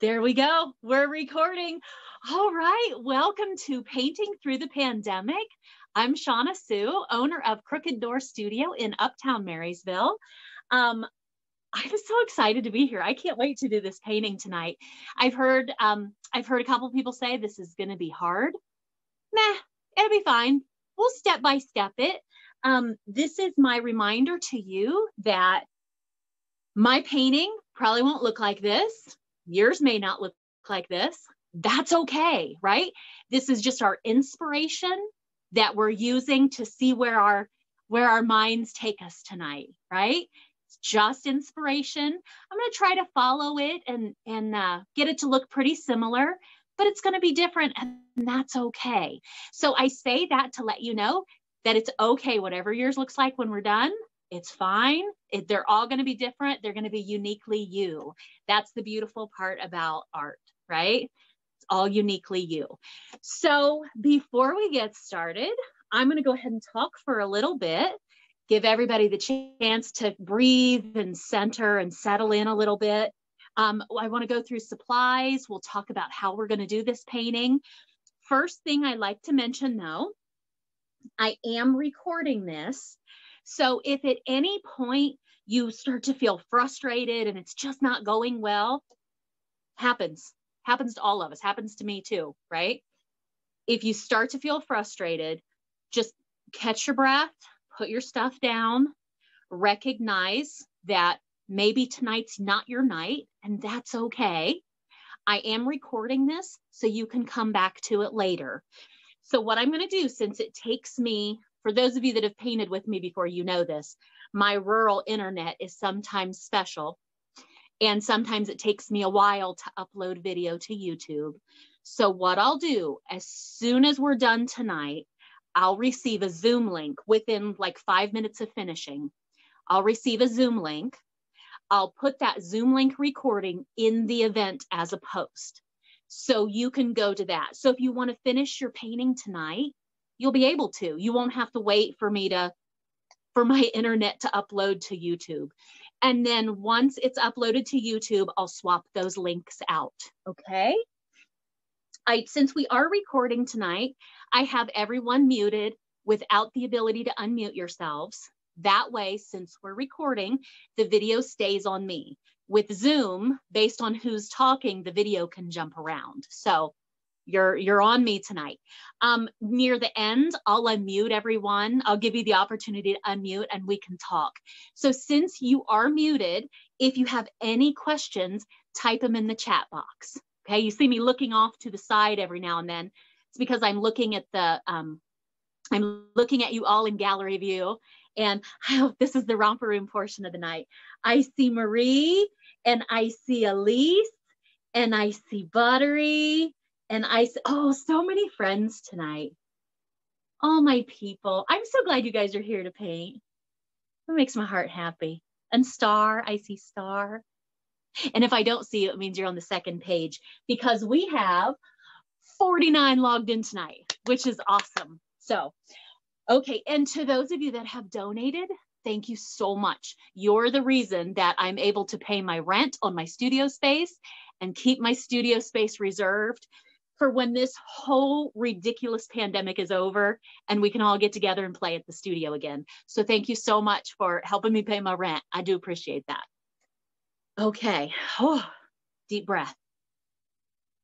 There we go. We're recording. All right. Welcome to Painting Through the Pandemic. I'm Shauna Sue, owner of Crooked Door Studio in Uptown Marysville. Um, I'm so excited to be here. I can't wait to do this painting tonight. I've heard um, I've heard a couple people say this is going to be hard. Nah, it'll be fine. We'll step by step it. Um, this is my reminder to you that my painting probably won't look like this yours may not look like this. That's okay, right? This is just our inspiration that we're using to see where our where our minds take us tonight, right? It's just inspiration. I'm going to try to follow it and and uh, get it to look pretty similar, but it's going to be different, and that's okay. So I say that to let you know that it's okay, whatever yours looks like when we're done. It's fine. It, they're all going to be different. They're going to be uniquely you. That's the beautiful part about art, right? It's all uniquely you. So before we get started, I'm going to go ahead and talk for a little bit, give everybody the chance to breathe and center and settle in a little bit. Um, I want to go through supplies. We'll talk about how we're going to do this painting. First thing I like to mention though, I am recording this so if at any point you start to feel frustrated and it's just not going well, happens, happens to all of us, happens to me too, right? If you start to feel frustrated, just catch your breath, put your stuff down, recognize that maybe tonight's not your night, and that's okay. I am recording this so you can come back to it later. So, what I'm going to do, since it takes me for those of you that have painted with me before, you know this. My rural internet is sometimes special, and sometimes it takes me a while to upload video to YouTube. So, what I'll do as soon as we're done tonight, I'll receive a Zoom link within like five minutes of finishing. I'll receive a Zoom link. I'll put that Zoom link recording in the event as a post. So you can go to that. So if you want to finish your painting tonight, you'll be able to. You won't have to wait for me to for my internet to upload to YouTube. And then once it's uploaded to YouTube, I'll swap those links out. Okay. I since we are recording tonight, I have everyone muted without the ability to unmute yourselves. That way, since we're recording, the video stays on me. With Zoom, based on who's talking, the video can jump around. So you're you're on me tonight. Um, near the end, I'll unmute everyone. I'll give you the opportunity to unmute and we can talk. So since you are muted, if you have any questions, type them in the chat box. Okay, you see me looking off to the side every now and then. It's because I'm looking at the um, I'm looking at you all in gallery view, and oh, this is the romper room portion of the night. I see Marie, and I see Elise, and I see Buttery, and I said, Oh, so many friends tonight. All my people. I'm so glad you guys are here to paint. It makes my heart happy. And Star, I see Star. And if I don't see you, it means you're on the second page because we have 49 logged in tonight, which is awesome. So, okay. And to those of you that have donated, thank you so much. You're the reason that I'm able to pay my rent on my studio space and keep my studio space reserved for when this whole ridiculous pandemic is over and we can all get together and play at the studio again. So thank you so much for helping me pay my rent. I do appreciate that. Okay. Oh, deep breath.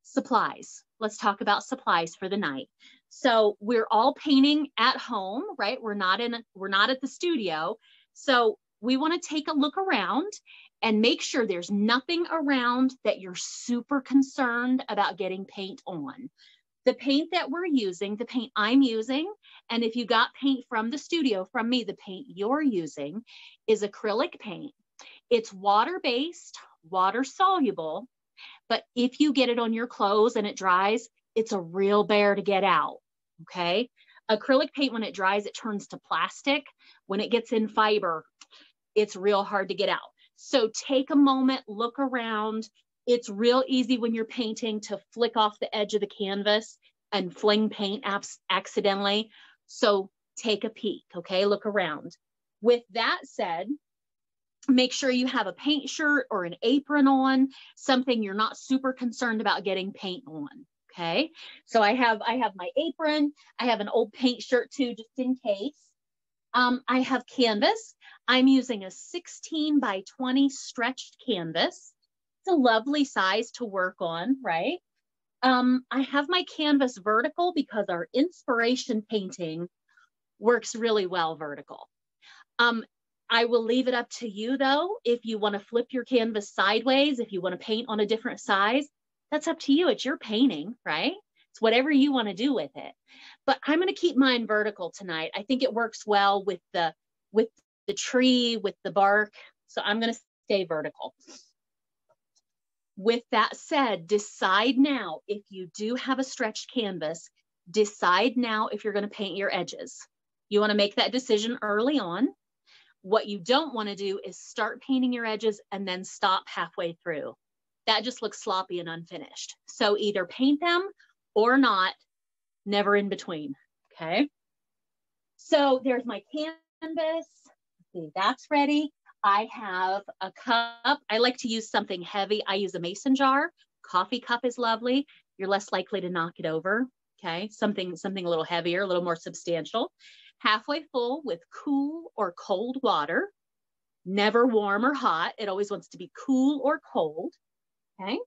Supplies. Let's talk about supplies for the night. So we're all painting at home, right? We're not in we're not at the studio. So we want to take a look around and make sure there's nothing around that you're super concerned about getting paint on. The paint that we're using, the paint I'm using, and if you got paint from the studio from me, the paint you're using is acrylic paint. It's water based, water soluble, but if you get it on your clothes and it dries, it's a real bear to get out. Okay. Acrylic paint, when it dries, it turns to plastic. When it gets in fiber, it's real hard to get out. So take a moment, look around. It's real easy when you're painting to flick off the edge of the canvas and fling paint accidentally. So take a peek, okay? Look around. With that said, make sure you have a paint shirt or an apron on, something you're not super concerned about getting paint on. Okay. So I have, I have my apron. I have an old paint shirt too, just in case. Um, I have canvas. I'm using a 16 by 20 stretched canvas. It's a lovely size to work on, right? Um, I have my canvas vertical because our inspiration painting works really well vertical. Um, I will leave it up to you though. If you want to flip your canvas sideways, if you want to paint on a different size, that's up to you. It's your painting, right? It's whatever you want to do with it. But I'm going to keep mine vertical tonight. I think it works well with the with the tree, with the bark. So I'm going to stay vertical. With that said, decide now if you do have a stretched canvas, decide now if you're going to paint your edges. You want to make that decision early on. What you don't want to do is start painting your edges and then stop halfway through. That just looks sloppy and unfinished. So either paint them or not, never in between. Okay. So there's my canvas. See, that's ready. I have a cup. I like to use something heavy. I use a mason jar. Coffee cup is lovely. You're less likely to knock it over. Okay, something something a little heavier, a little more substantial. Halfway full with cool or cold water. Never warm or hot. It always wants to be cool or cold. Okay.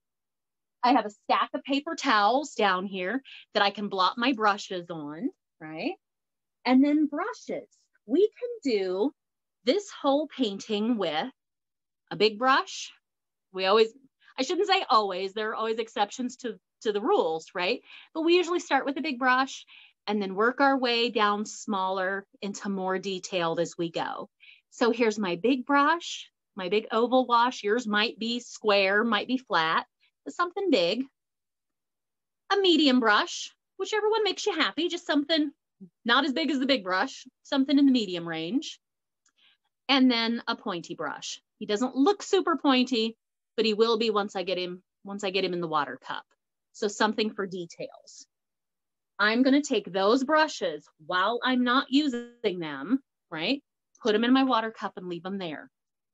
I have a stack of paper towels down here that I can blot my brushes on, right? And then brushes. We can do this whole painting with a big brush. We always, I shouldn't say always, there are always exceptions to, to the rules, right? But we usually start with a big brush and then work our way down smaller into more detailed as we go. So here's my big brush, my big oval wash. Yours might be square, might be flat, but something big. A medium brush, whichever one makes you happy, just something not as big as the big brush, something in the medium range and then a pointy brush. He doesn't look super pointy, but he will be once I get him, once I get him in the water cup. So something for details. I'm gonna take those brushes while I'm not using them, right? Put them in my water cup and leave them there.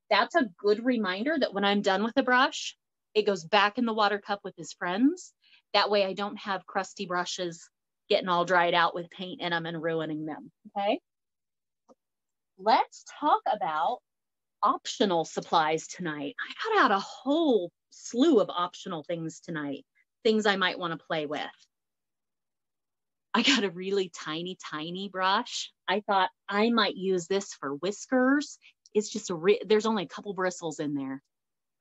That's a good reminder that when I'm done with the brush, it goes back in the water cup with his friends. That way I don't have crusty brushes getting all dried out with paint in them and ruining them, okay? Let's talk about optional supplies tonight. I got out a whole slew of optional things tonight, things I might want to play with. I got a really tiny, tiny brush. I thought I might use this for whiskers. It's just a, re- there's only a couple bristles in there,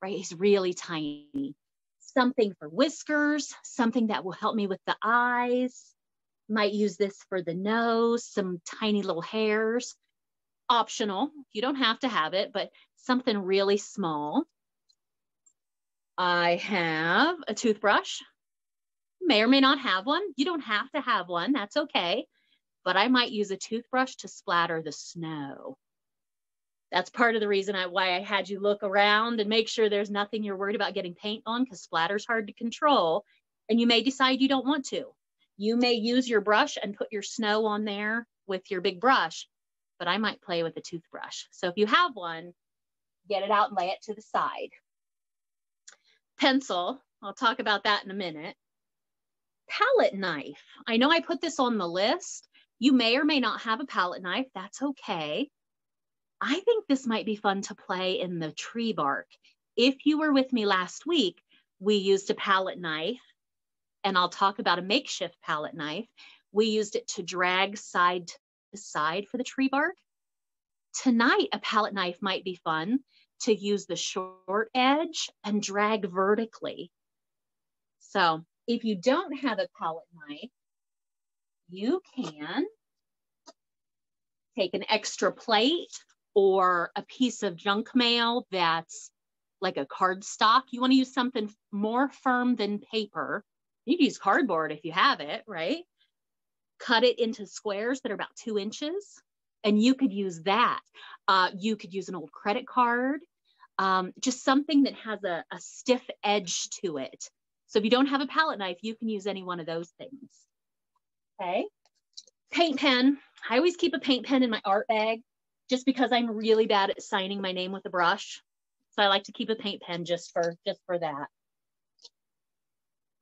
right? It's really tiny. Something for whiskers, something that will help me with the eyes. Might use this for the nose, some tiny little hairs optional. You don't have to have it, but something really small. I have a toothbrush. May or may not have one. You don't have to have one. That's okay. But I might use a toothbrush to splatter the snow. That's part of the reason I, why I had you look around and make sure there's nothing you're worried about getting paint on because splatter's hard to control. And you may decide you don't want to. You may use your brush and put your snow on there with your big brush but I might play with a toothbrush. So if you have one, get it out and lay it to the side. Pencil, I'll talk about that in a minute. Palette knife. I know I put this on the list. You may or may not have a palette knife. That's okay. I think this might be fun to play in the tree bark. If you were with me last week, we used a palette knife, and I'll talk about a makeshift palette knife. We used it to drag side side for the tree bark. Tonight, a palette knife might be fun to use the short edge and drag vertically. So if you don't have a palette knife, you can take an extra plate or a piece of junk mail that's like a cardstock. You want to use something more firm than paper. You can use cardboard if you have it, right? Cut it into squares that are about two inches, and you could use that. Uh, you could use an old credit card, um, just something that has a, a stiff edge to it. So if you don't have a palette knife, you can use any one of those things. Okay. Paint pen. I always keep a paint pen in my art bag. just because I'm really bad at signing my name with a brush. So I like to keep a paint pen just for, just for that.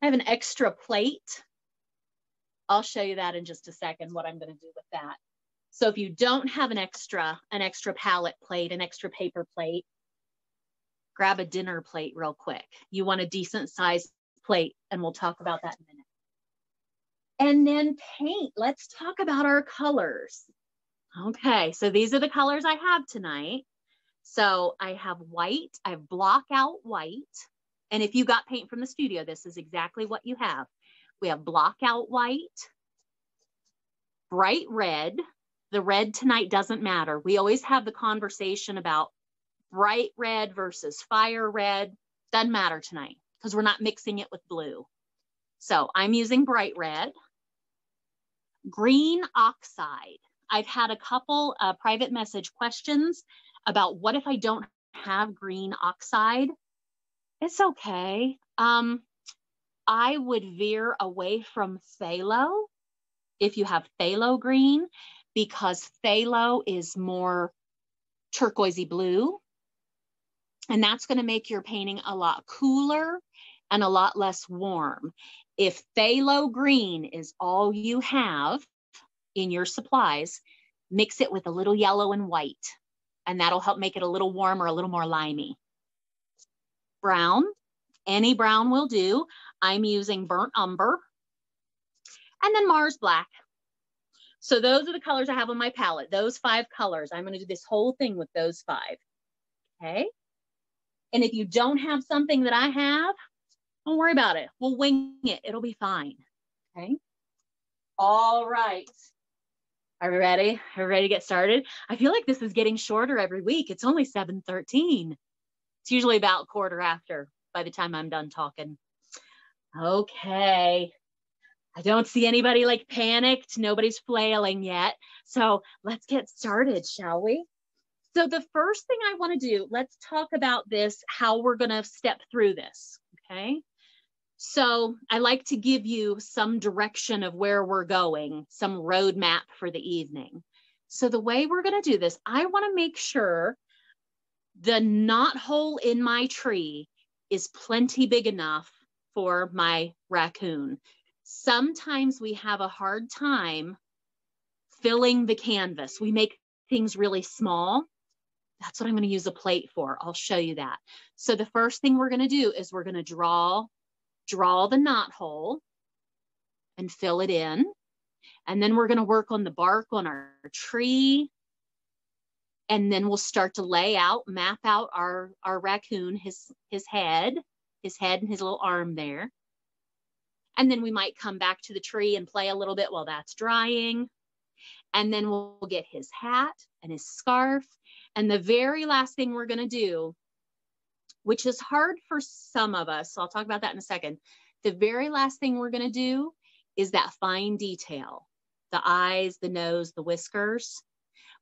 I have an extra plate. I'll show you that in just a second, what I'm gonna do with that. So if you don't have an extra, an extra palette plate, an extra paper plate, grab a dinner plate real quick. You want a decent sized plate and we'll talk about that in a minute. And then paint, let's talk about our colors. Okay, so these are the colors I have tonight. So I have white, I have block out white. And if you got paint from the studio, this is exactly what you have. We have block out white, bright red. The red tonight doesn't matter. We always have the conversation about bright red versus fire red. Doesn't matter tonight because we're not mixing it with blue. So I'm using bright red. Green oxide. I've had a couple uh, private message questions about what if I don't have green oxide? It's okay. Um, I would veer away from phthalo if you have phthalo green because phthalo is more turquoisey blue. And that's going to make your painting a lot cooler and a lot less warm. If phthalo green is all you have, in your supplies, mix it with a little yellow and white, and that'll help make it a little warmer, a little more limey. Brown, any brown will do. I'm using burnt umber. And then Mars Black. So those are the colors I have on my palette, those five colors. I'm gonna do this whole thing with those five, okay? And if you don't have something that I have, don't worry about it. We'll wing it, it'll be fine, okay? All right. Are we ready? Are we ready to get started? I feel like this is getting shorter every week. It's only 7:13. It's usually about quarter after by the time I'm done talking. Okay. I don't see anybody like panicked. Nobody's flailing yet. So let's get started, shall we? So the first thing I want to do, let's talk about this, how we're going to step through this. Okay. So I like to give you some direction of where we're going, some roadmap for the evening. So the way we're going to do this, I want to make sure the knot hole in my tree is plenty big enough for my raccoon. Sometimes we have a hard time filling the canvas. We make things really small. That's what I'm going to use a plate for. I'll show you that. So the first thing we're going to do is we're going to draw draw the knot hole and fill it in. And then we're gonna work on the bark on our tree. And then we'll start to lay out, map out our, our raccoon, his, his head, his head and his little arm there. And then we might come back to the tree and play a little bit while that's drying. And then we'll get his hat and his scarf. And the very last thing we're gonna do which is hard for some of us. So I'll talk about that in a second. The very last thing we're going to do is that fine detail the eyes, the nose, the whiskers.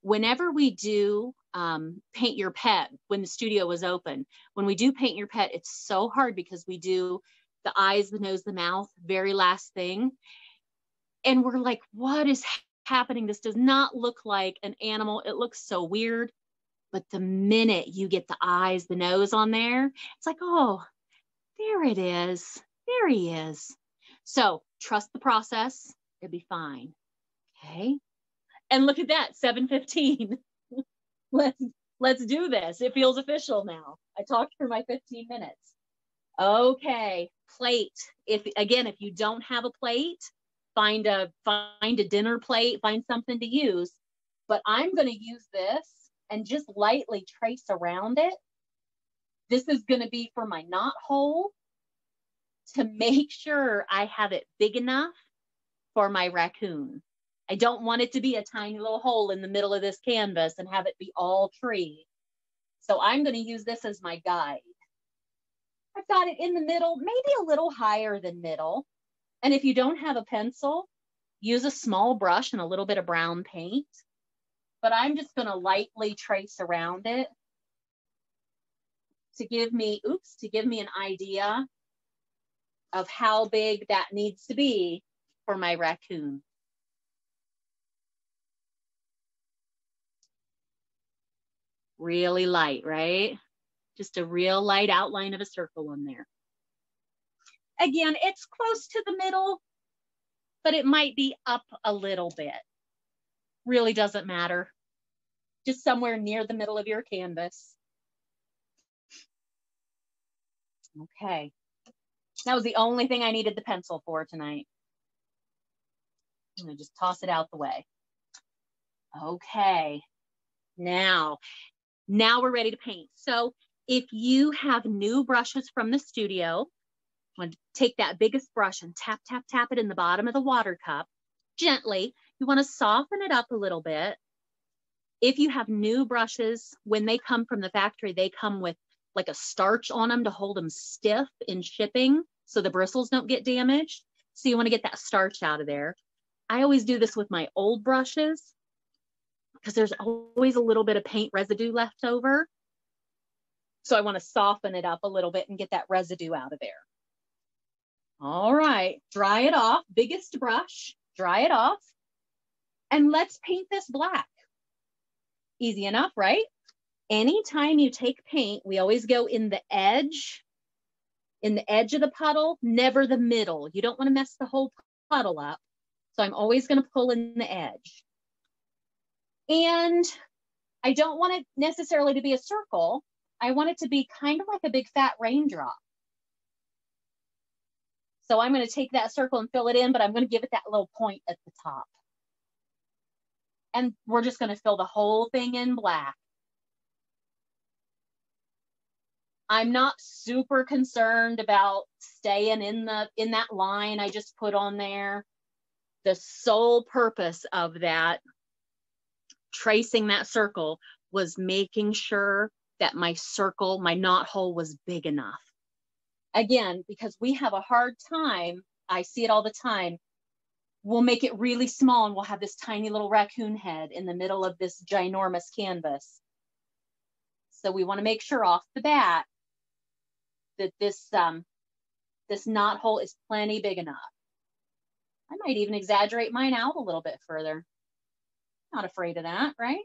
Whenever we do um, paint your pet, when the studio was open, when we do paint your pet, it's so hard because we do the eyes, the nose, the mouth, very last thing. And we're like, what is happening? This does not look like an animal. It looks so weird. But the minute you get the eyes, the nose on there, it's like, oh, there it is. There he is. So trust the process. It'll be fine. Okay. And look at that, 715. let's let's do this. It feels official now. I talked for my 15 minutes. Okay, plate. If again, if you don't have a plate, find a find a dinner plate, find something to use. But I'm going to use this and just lightly trace around it. This is going to be for my knot hole to make sure I have it big enough for my raccoon. I don't want it to be a tiny little hole in the middle of this canvas and have it be all tree. So I'm going to use this as my guide. I've got it in the middle, maybe a little higher than middle. And if you don't have a pencil, use a small brush and a little bit of brown paint but I'm just gonna lightly trace around it to give me, oops, to give me an idea of how big that needs to be for my raccoon. Really light, right? Just a real light outline of a circle on there. Again, it's close to the middle, but it might be up a little bit. Really doesn't matter. Just somewhere near the middle of your canvas. Okay. That was the only thing I needed the pencil for tonight. I'm gonna just toss it out the way. Okay, now, now we're ready to paint. So if you have new brushes from the studio, want to take that biggest brush and tap, tap, tap it in the bottom of the water cup gently. You want to soften it up a little bit. If you have new brushes, when they come from the factory, they come with like a starch on them to hold them stiff in shipping so the bristles don't get damaged. So you want to get that starch out of there. I always do this with my old brushes because there's always a little bit of paint residue left over. So I want to soften it up a little bit and get that residue out of there. All right, dry it off, biggest brush, dry it off. And let's paint this black. Easy enough, right? Anytime you take paint, we always go in the edge, in the edge of the puddle, never the middle. You don't want to mess the whole puddle up. So I'm always going to pull in the edge. And I don't want it necessarily to be a circle. I want it to be kind of like a big fat raindrop. So I'm going to take that circle and fill it in, but I'm going to give it that little point at the top. And we're just going to fill the whole thing in black. I'm not super concerned about staying in the in that line I just put on there. The sole purpose of that tracing that circle was making sure that my circle, my knot hole was big enough. Again, because we have a hard time, I see it all the time. We'll make it really small and we'll have this tiny little raccoon head in the middle of this ginormous canvas. So we want to make sure off the bat that this um, this knot hole is plenty big enough. I might even exaggerate mine out a little bit further. Not afraid of that, right?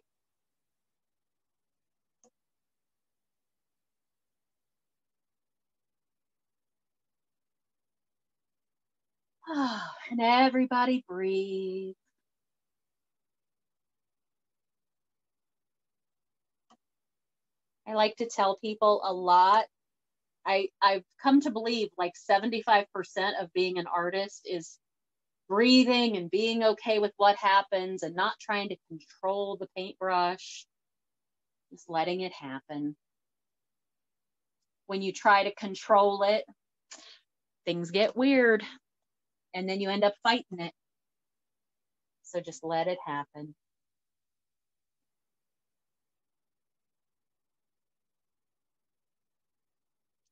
Oh, and everybody breathe. I like to tell people a lot. I, I've come to believe like 75% of being an artist is breathing and being okay with what happens and not trying to control the paintbrush, just letting it happen. When you try to control it, things get weird and then you end up fighting it. So just let it happen.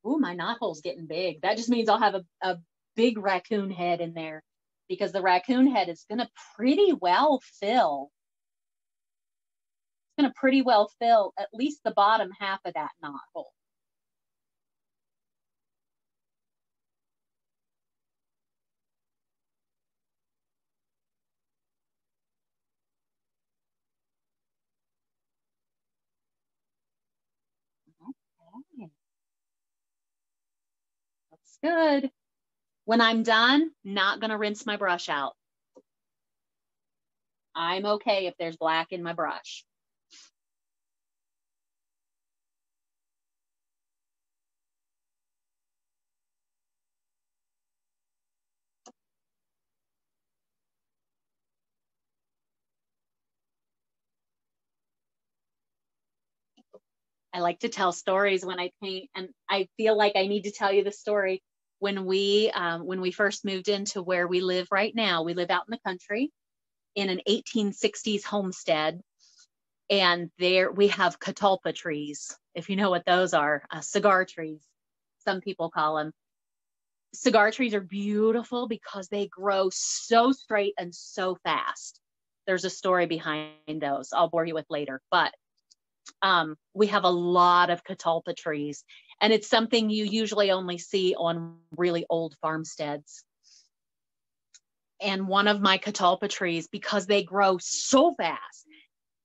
Ooh, my knot hole's getting big. That just means I'll have a, a big raccoon head in there because the raccoon head is going to pretty well fill. It's going to pretty well fill at least the bottom half of that knot hole. Okay. Good. When I'm done, not gonna rinse my brush out. I'm okay if there's black in my brush. I like to tell stories when I paint, and I feel like I need to tell you the story when we um, when we first moved into where we live right now. We live out in the country in an 1860s homestead, and there we have catalpa trees. If you know what those are, uh, cigar trees. Some people call them. Cigar trees are beautiful because they grow so straight and so fast. There's a story behind those I'll bore you with later, but um, we have a lot of catalpa trees and it's something you usually only see on really old farmsteads. And one of my catalpa trees, because they grow so fast,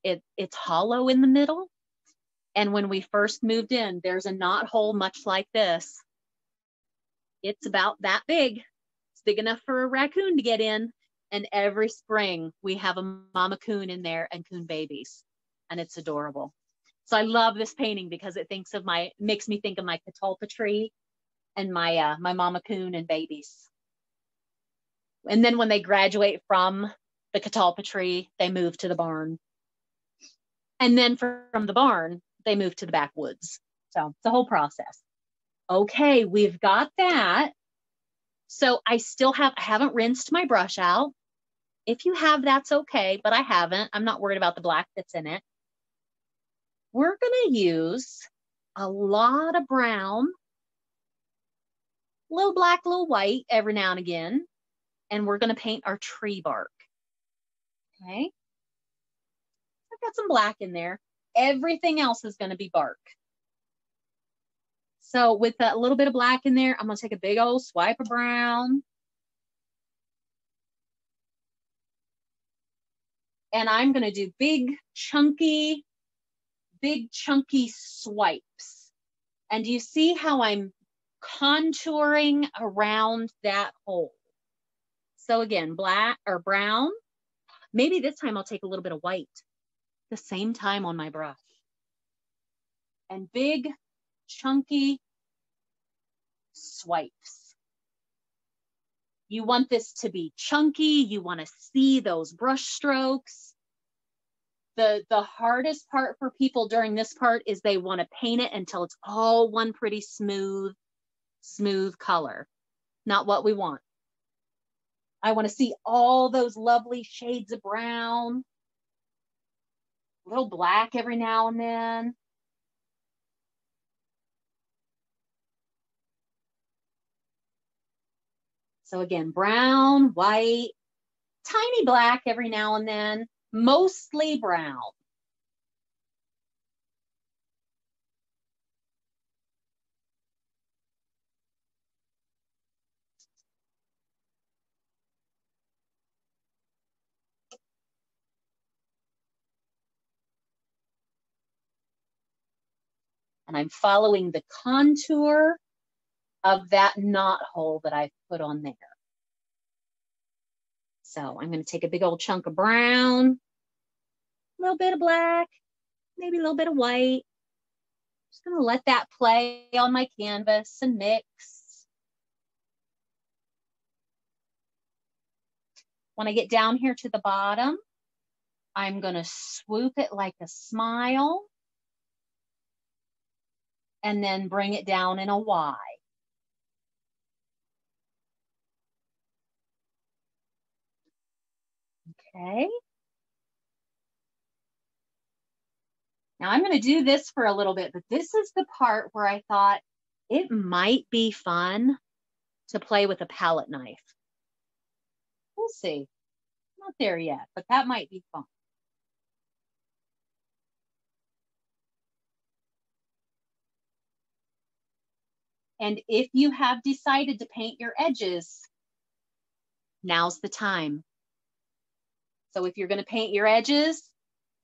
it, it's hollow in the middle And when we first moved in, there's a knot hole much like this. It's about that big. It's big enough for a raccoon to get in. And every spring we have a mama coon in there and coon babies. And it's adorable. So I love this painting because it thinks of my, makes me think of my catalpa tree and my, uh, my mama coon and babies. And then when they graduate from the catalpa tree, they move to the barn. And then from the barn, they move to the backwoods. So it's a whole process. Okay, we've got that. So I still have, I haven't rinsed my brush out. If you have, that's okay, but I haven't. I'm not worried about the black that's in it. We're going to use a lot of brown, little black, little white every now and again. And we're going to paint our tree bark. Okay. I've got some black in there. Everything else is going to be bark. So with a little bit of black in there, I'm going to take a big old swipe of brown. And I'm going to do big, chunky, big, chunky swipes. And you see how I'm contouring around that hole? So again, black or brown. Maybe this time I'll take a little bit of white the same time on my brush. And big, chunky swipes. You want this to be chunky. You want to see those brush strokes. The, the hardest part for people during this part is they want to paint it until it's all one pretty smooth, smooth color. Not what we want. I want to see all those lovely shades of brown, a little black every now and then. So again, brown, white, tiny black every now and then, mostly brown. And I'm following the contour of that knot hole that I've put on there. So I'm going to take a big old chunk of brown, a little bit of black, maybe a little bit of white. Just going to let that play on my canvas and mix. When I get down here to the bottom, I'm going to swoop it like a smile and then bring it down in a Y. Okay. Now I'm going to do this for a little bit, but this is the part where I thought it might be fun to play with a palette knife. We'll see. Not there yet, but that might be fun. And if you have decided to paint your edges, now's the time. So if you're going to paint your edges,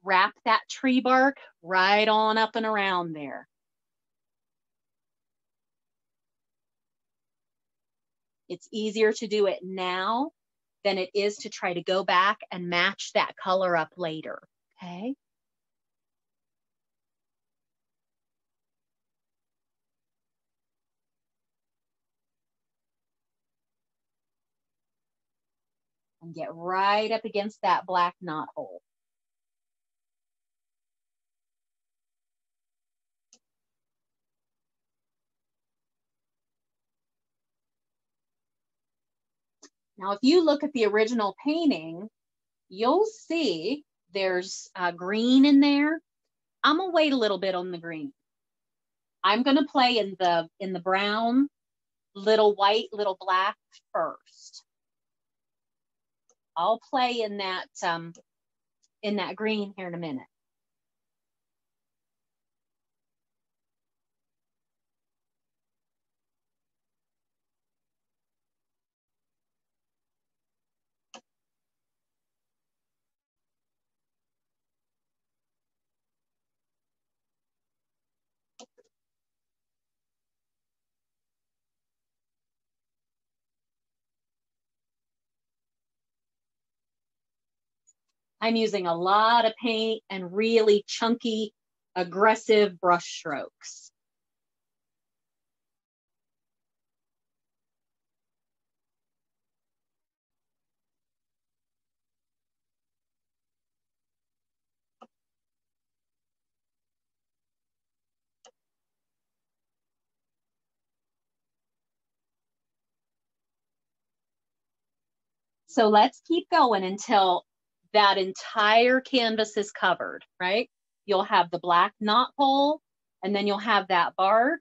wrap that tree bark right on up and around there. It's easier to do it now than it is to try to go back and match that color up later, okay? And get right up against that black knot hole. Now, if you look at the original painting, you'll see there's uh, green in there. I'm gonna wait a little bit on the green. I'm gonna play in the in the brown, little white, little black first. I'll play in that um, in that green here in a minute. I'm using a lot of paint and really chunky, aggressive brush strokes. So let's keep going until that entire canvas is covered, right? You'll have the black knot hole and then you'll have that bark.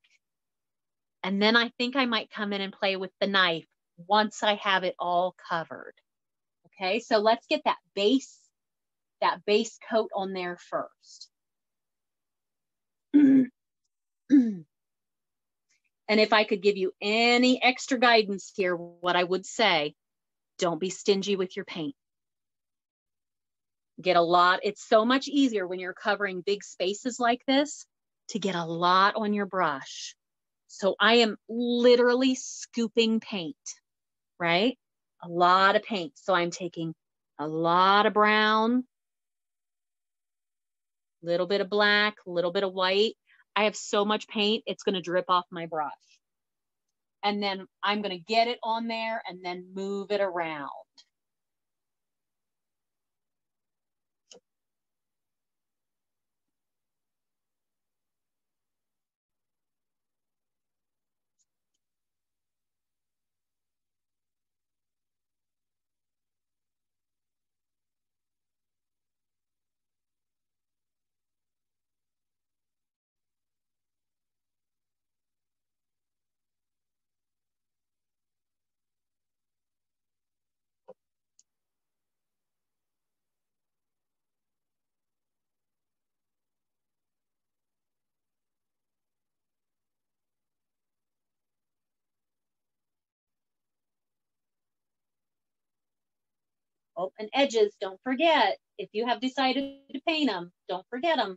And then I think I might come in and play with the knife once I have it all covered. Okay, so let's get that base, that base coat on there first. and if I could give you any extra guidance here, what I would say don't be stingy with your paint. Get a lot. It's so much easier when you're covering big spaces like this to get a lot on your brush. So I am literally scooping paint, right? A lot of paint. So I'm taking a lot of brown, little bit of black, little bit of white. I have so much paint, it's going to drip off my brush and then I'm going to get it on there and then move it around. Oh, and edges, don't forget, if you have decided to paint them, don't forget them.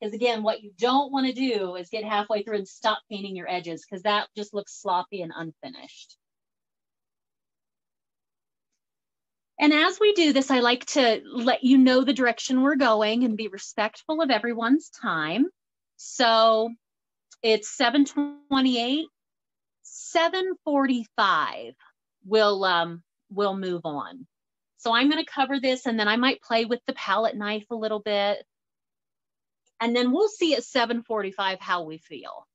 Because again, what you don't want to do is get halfway through and stop painting your edges because that just looks sloppy and unfinished. And as we do this, I like to let you know the direction we're going and be respectful of everyone's time. So it's 728, 745. We'll um, we'll move on. So I'm going to cover this and then I might play with the palette knife a little bit. And then we'll see at 745 how we feel.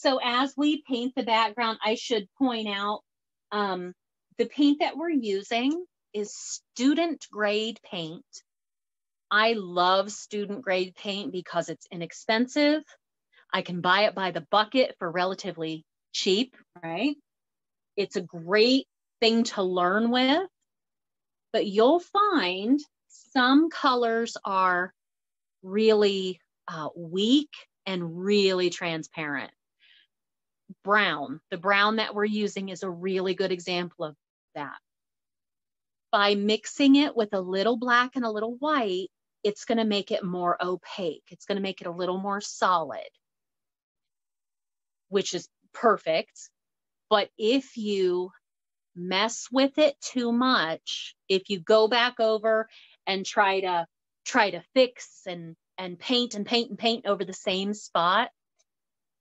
So as we paint the background, I should point out um, the paint that we're using is student grade paint. I love student grade paint because it's inexpensive. I can buy it by the bucket for relatively cheap, right? It's a great thing to learn with, but you'll find some colors are really uh, weak and really transparent brown. The brown that we're using is a really good example of that. by mixing it with a little black and a little white, it's going to make it more opaque. It's going to make it a little more solid, which is perfect. But if you mess with it too much, if you go back over and try to try to fix and and paint and paint and paint over the same spot,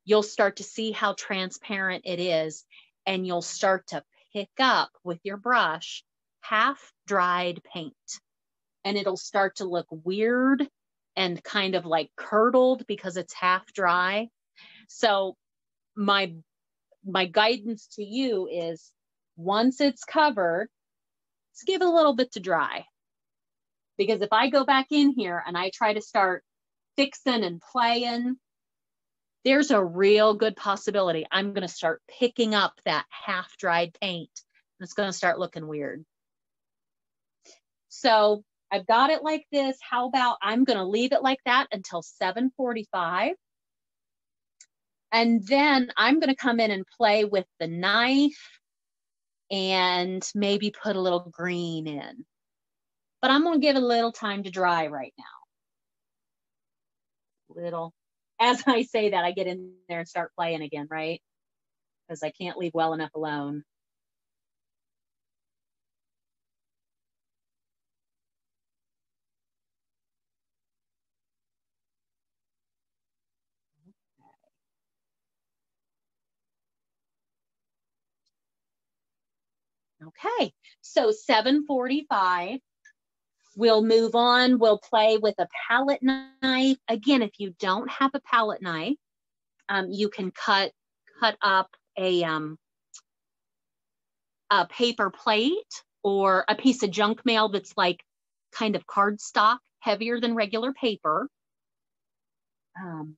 you'll start to see how transparent it is and you'll start to pick up with your brush half dried paint and it'll start to look weird and kind of like curdled because it's half dry. So my my guidance to you is once it's covered, let's give it a little bit to dry. Because if I go back in here and I try to start fixing and playing, there's a real good possibility I'm going to start picking up that half dried paint. And it's going to start looking weird. So I've got it like this. How about I'm going to leave it like that until 745. And then I'm going to come in and play with the knife and maybe put a little green in. But I'm going to give it a little time to dry right now. Little. As I say that, I get in there and start playing again, right? Because I can't leave well enough alone. Okay, so 745, we'll move on. We'll play with a palette knife. Again, if you don't have a palette knife, um, you can cut cut up a, um, a paper plate or a piece of junk mail that's like kind of cardstock, heavier than regular paper. Um,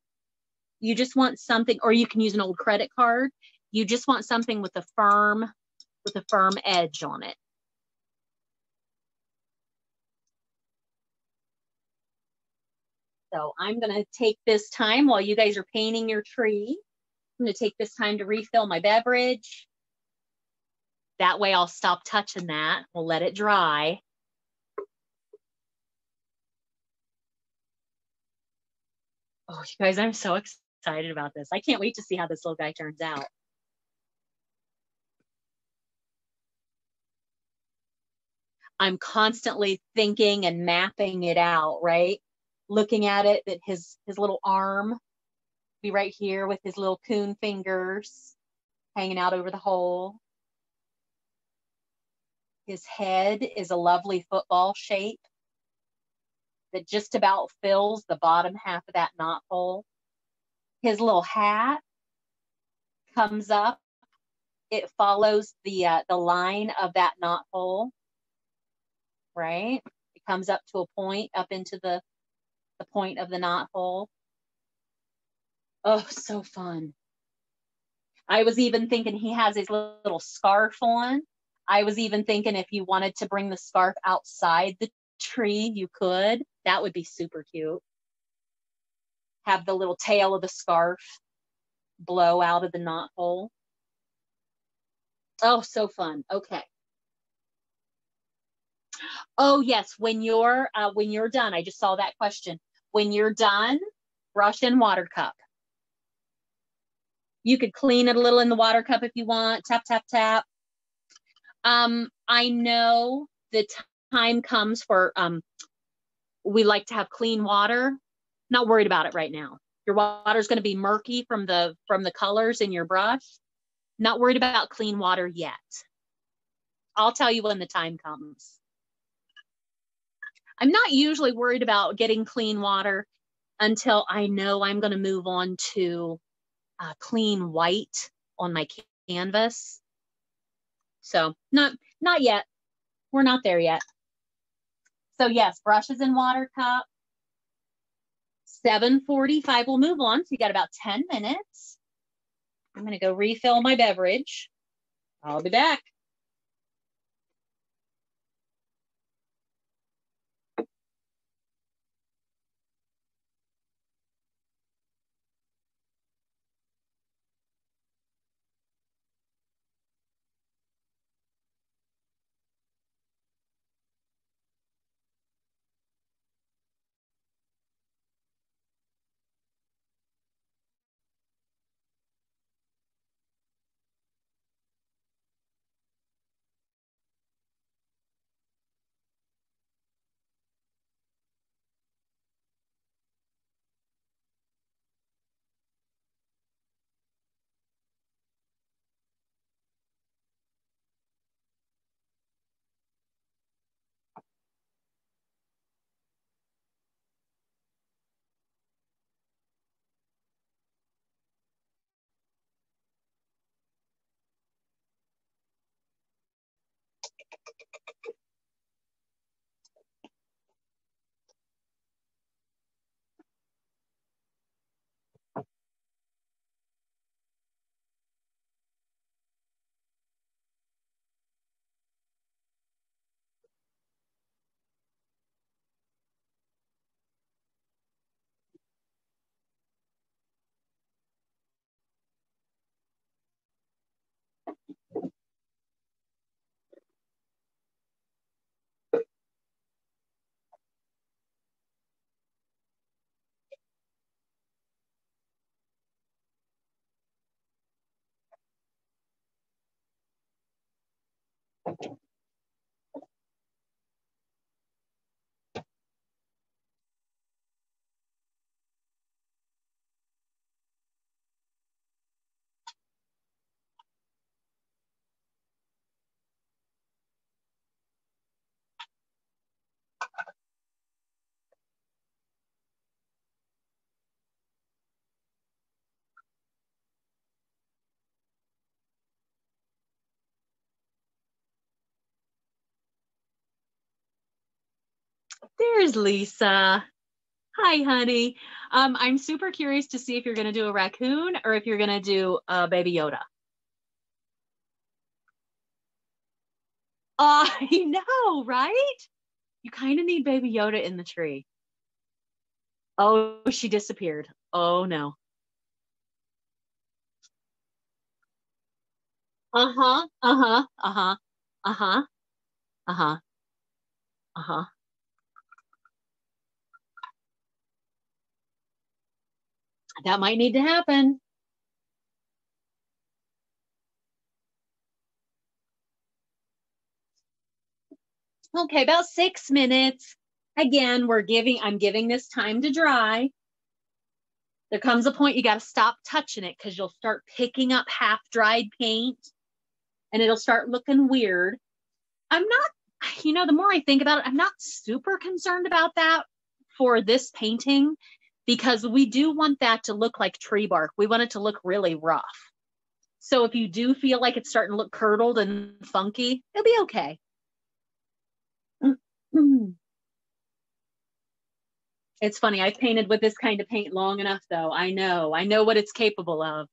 you just want something, or you can use an old credit card. You just want something with a firm with a firm edge on it. So I'm going to take this time while you guys are painting your tree. I'm going to take this time to refill my beverage. That way I'll stop touching that. We'll let it dry. Oh, you guys, I'm so excited about this. I can't wait to see how this little guy turns out. I'm constantly thinking and mapping it out, right? Looking at it that his his little arm be right here with his little coon fingers hanging out over the hole. His head is a lovely football shape that just about fills the bottom half of that knot hole. His little hat comes up. It follows the uh, the line of that knot hole right? It comes up to a point, up into the, the point of the knot hole. Oh, so fun. I was even thinking he has his little scarf on. I was even thinking if you wanted to bring the scarf outside the tree, you could. That would be super cute. Have the little tail of the scarf blow out of the knot hole. Oh, so fun. Okay. Oh yes, when you're uh, when you're done, I just saw that question. When you're done, brush in water cup. You could clean it a little in the water cup if you want. Tap tap tap. Um, I know the time comes for um, we like to have clean water. Not worried about it right now. Your water is going to be murky from the from the colors in your brush. Not worried about clean water yet. I'll tell you when the time comes. I'm not usually worried about getting clean water until I know I'm going to move on to uh, clean white on my canvas. So not not yet. We're not there yet. So yes, brushes and water cup. 745, we'll move on. So you got about 10 minutes. I'm going to go refill my beverage. I'll be back. There's Lisa. Hi, honey. Um, I'm super curious to see if you're going to do a raccoon or if you're going to do a baby Yoda. Oh, I know, right? You kind of need baby Yoda in the tree. Oh, she disappeared. Oh, no. Uh-huh, uh-huh, uh-huh, uh-huh, uh-huh, uh-huh. That might need to happen. Okay, about six minutes. Again, we're giving, I'm giving this time to dry. There comes a point you got to stop touching it because you'll start picking up half dried paint and it'll start looking weird. I'm not, you know, the more I think about it, I'm not super concerned about that for this painting because we do want that to look like tree bark. We want it to look really rough. So if you do feel like it's starting to look curdled and funky, it'll be okay. Mm-hmm. It's funny. I've painted with this kind of paint long enough though. I know. I know what it's capable of.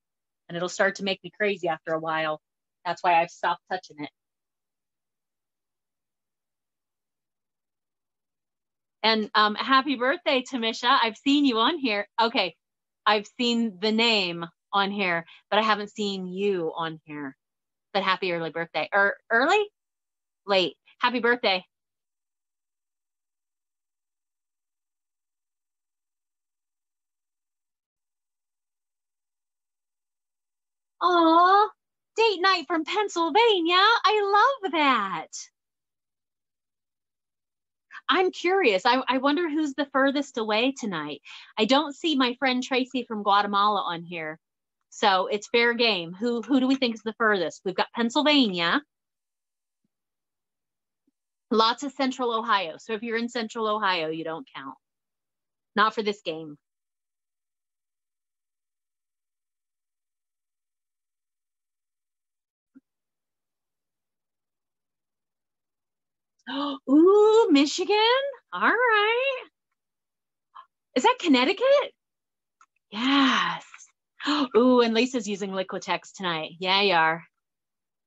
And it'll start to make me crazy after a while. That's why I've stopped touching it. And um, happy birthday, Tamisha. I've seen you on here. Okay. I've seen the name on here, but I haven't seen you on here. But happy early birthday. Or er, early? Late. Happy birthday. Aw, date night from Pennsylvania. I love that. I'm curious. I, I wonder who's the furthest away tonight. I don't see my friend Tracy from Guatemala on here. So it's fair game. Who who do we think is the furthest? We've got Pennsylvania. Lots of central Ohio. So if you're in central Ohio, you don't count. Not for this game. Ooh, Michigan. All right. Is that Connecticut? Yes. Ooh, and Lisa's using Liquitex tonight. Yeah, you are.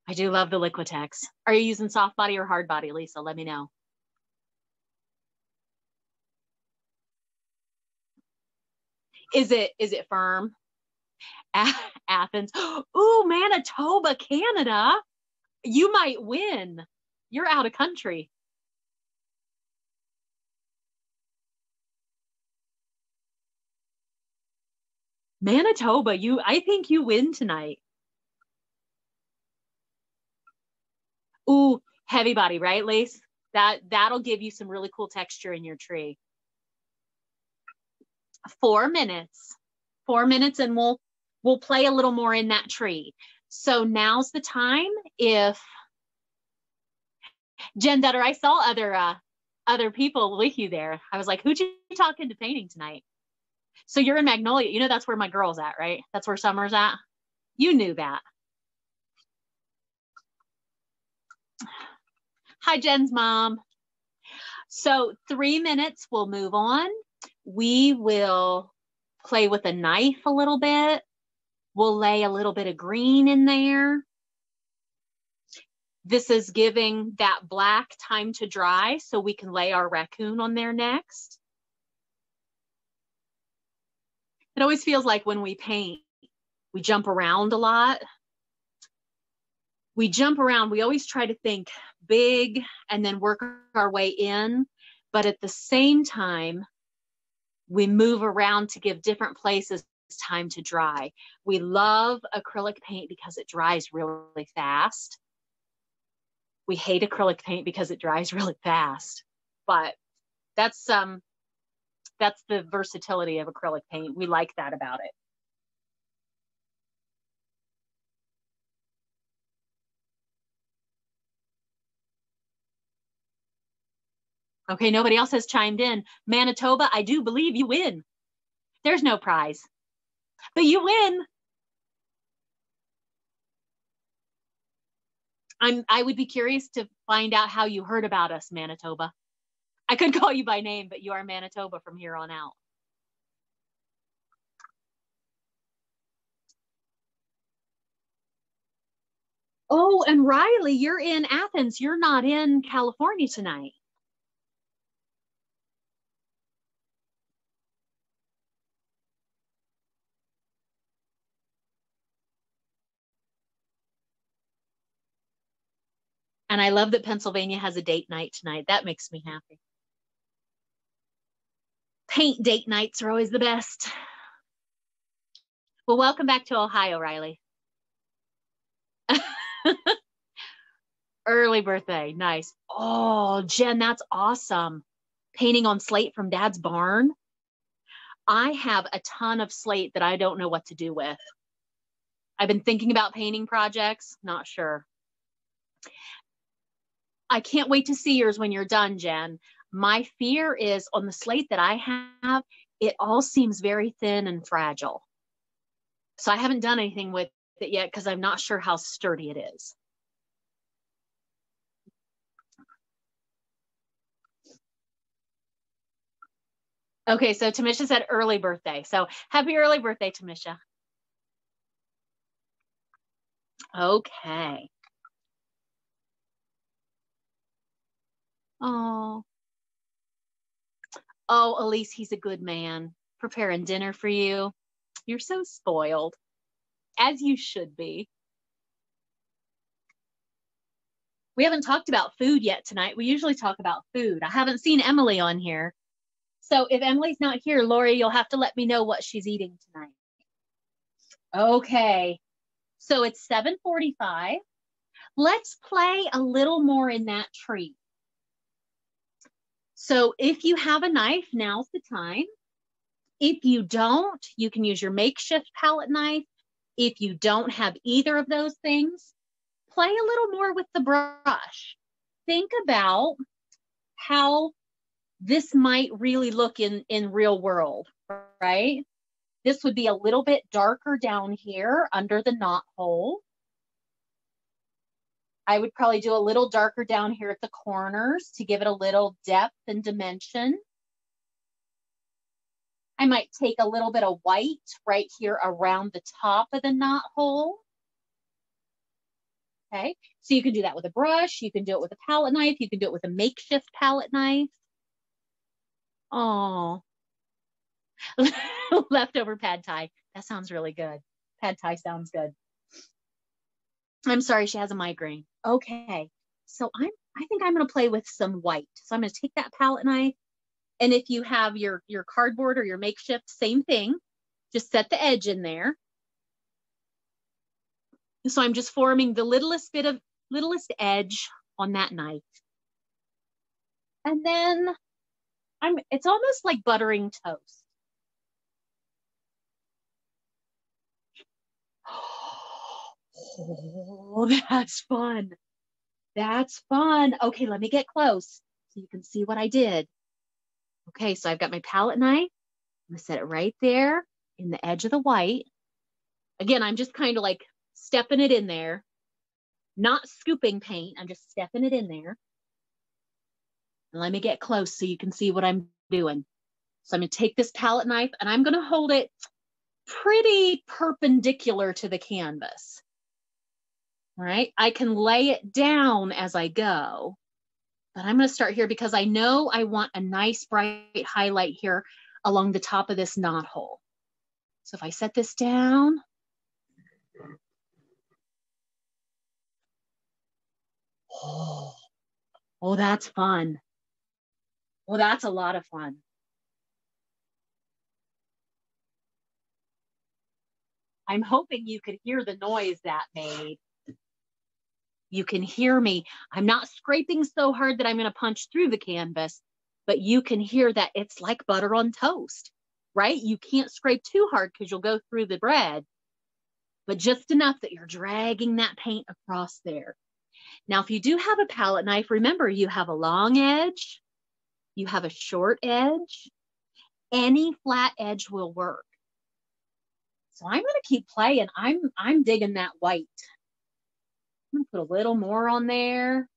I do love the Liquitex. Are you using soft body or hard body, Lisa? Let me know. Is it is it firm? Athens. Ooh, Manitoba, Canada. You might win. You're out of country. Manitoba, you I think you win tonight. Ooh, heavy body, right, Lace? That that'll give you some really cool texture in your tree. Four minutes. Four minutes and we'll we'll play a little more in that tree. So now's the time if Jen Dutter, I saw other uh, other people with you there. I was like, who'd you talk into painting tonight? So you're in Magnolia. You know that's where my girl's at, right? That's where Summer's at. You knew that. Hi, Jen's mom. So three minutes, we'll move on. We will play with a knife a little bit. We'll lay a little bit of green in there. This is giving that black time to dry so we can lay our raccoon on there next. It always feels like when we paint, we jump around a lot. we jump around. We always try to think big and then work our way in. But at the same time, we move around to give different places time to dry. We love acrylic paint because it dries really fast. We hate acrylic paint because it dries really fast. But that's um that's the versatility of acrylic paint. We like that about it. Okay, nobody else has chimed in. Manitoba, I do believe you win. There's no prize, but you win. I'm I would be curious to find out how you heard about us, Manitoba. I could call you by name, but you are Manitoba from here on out. Oh, and Riley, you're in Athens. You're not in California tonight. And I love that Pennsylvania has a date night tonight. That makes me happy. Paint date nights are always the best. Well, welcome back to Ohio, Riley. Early birthday. Nice. Oh, Jen, that's awesome. Painting on slate from dad's barn. I have a ton of slate that I don't know what to do with. I've been thinking about painting projects, not sure. I can't wait to see yours when you're done, Jen. My fear is on the slate that I have, it all seems very thin and fragile. So I haven't done anything with it yet because I'm not sure how sturdy it is. Okay, so Tamisha said early birthday. So happy early birthday, Tamisha. Okay. Oh. Oh, Elise, he's a good man. Preparing dinner for you. You're so spoiled, as you should be. We haven't talked about food yet tonight. We usually talk about food. I haven't seen Emily on here. So if Emily's not here, Lori, you'll have to let me know what she's eating tonight. Okay. So it's 7:45. Let's play a little more in that tree. So if you have a knife, now's the time. If you don't, you can use your makeshift palette knife. If you don't have either of those things, play a little more with the brush. Think about how this might really look in, in real world, right? This would be a little bit darker down here under the knot hole. I would probably do a little darker down here at the corners to give it a little depth and dimension. I might take a little bit of white right here around the top of the knot hole. Okay, so you can do that with a brush, you can do it with a palette knife, you can do it with a makeshift palette knife. Oh, leftover pad thai. That sounds really good. Pad thai sounds good. I'm sorry, she has a migraine. Okay, so I'm, I think I'm gonna play with some white. So I'm gonna take that palette knife, and if you have your, your cardboard or your makeshift, same thing, just set the edge in there. So I'm just forming the littlest bit of, littlest edge on that knife. And then I'm, it's almost like buttering toast. Oh, that's fun. That's fun. Okay, let me get close so you can see what I did. Okay, so I've got my palette knife. I'm gonna set it right there in the edge of the white. Again, I'm just kind of like stepping it in there, not scooping paint. I'm just stepping it in there. And let me get close so you can see what I'm doing. So I'm gonna take this palette knife and I'm gonna hold it pretty perpendicular to the canvas. Right, I can lay it down as I go, but I'm gonna start here because I know I want a nice bright highlight here along the top of this knot hole. So if I set this down, Oh, oh that's fun. Well, that's a lot of fun. I'm hoping you could hear the noise that made. You can hear me. I'm not scraping so hard that I'm going to punch through the canvas, but you can hear that it's like butter on toast, right? You can't scrape too hard because you'll go through the bread, but just enough that you're dragging that paint across there. Now, if you do have a palette knife, remember you have a long edge, you have a short edge, any flat edge will work. So I'm going to keep playing. I'm I'm digging that white. I'm to put a little more on there.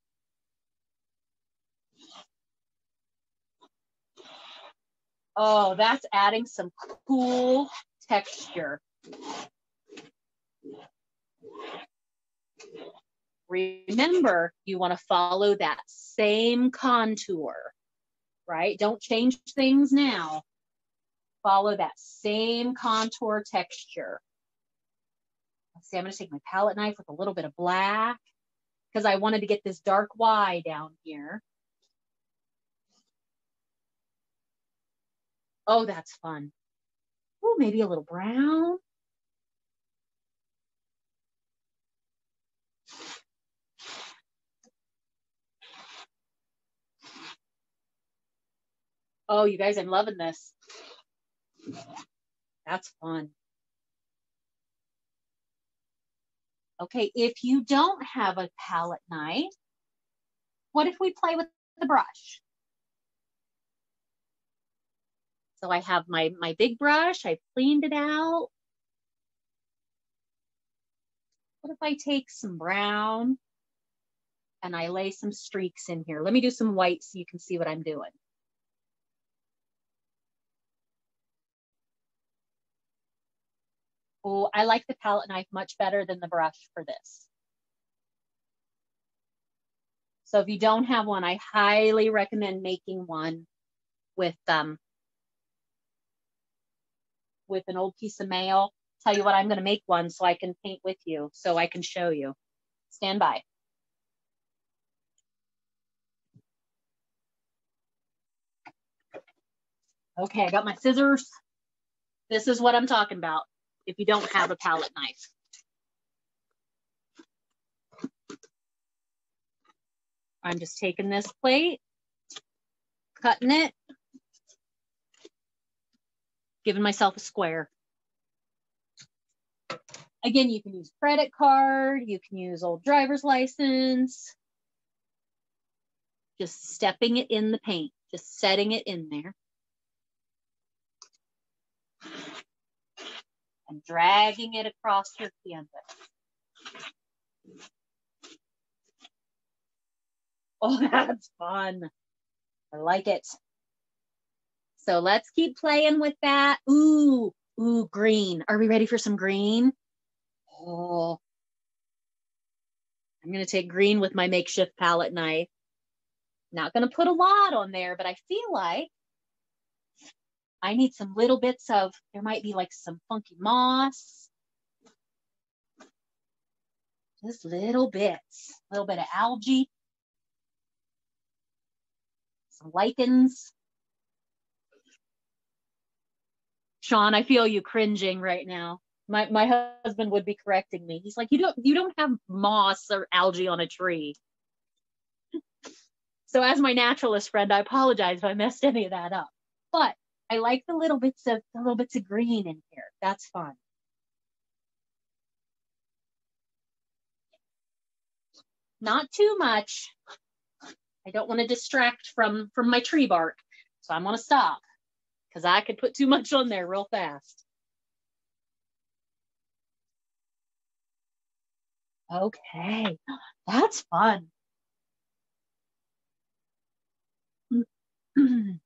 Oh, that's adding some cool texture. Remember, you want to follow that same contour, right? Don't change things now. Follow that same contour texture. See, I'm going to take my palette knife with a little bit of black because I wanted to get this dark Y down here. Oh, that's fun. Oh, maybe a little brown. Oh, you guys, I'm loving this. That's fun. Okay, if you don't have a palette knife, what if we play with the brush? So I have my, my big brush, I've cleaned it out. What if I take some brown and I lay some streaks in here? Let me do some white so you can see what I'm doing. Oh, I like the palette knife much better than the brush for this. So if you don't have one, I highly recommend making one with um with an old piece of mail. Tell you what, I'm going to make one so I can paint with you, so I can show you. Stand by. Okay, I got my scissors. This is what I'm talking about if you don't have a palette knife. I'm just taking this plate, cutting it, giving myself a square. Again, you can use credit card, you can use old driver's license. Just stepping it in the paint, just setting it in there. And dragging it across your canvas. Oh, that's fun. I like it. So let's keep playing with that. Ooh, ooh, green. Are we ready for some green? Oh, I'm going to take green with my makeshift palette knife. Not going to put a lot on there, but I feel like I need some little bits of, there might be like some funky moss. Just little bits, a little bit of algae, some lichens. Sean, I feel you cringing right now. My my husband would be correcting me. He's like, you don't you don't have moss or algae on a tree. So as my naturalist friend, I apologize if I messed any of that up. But I like the little bits of the little bits of green in here. That's fun. Not too much. I don't want to distract from from my tree bark. So I'm going to stop because I could put too much on there real fast. Okay, that's fun.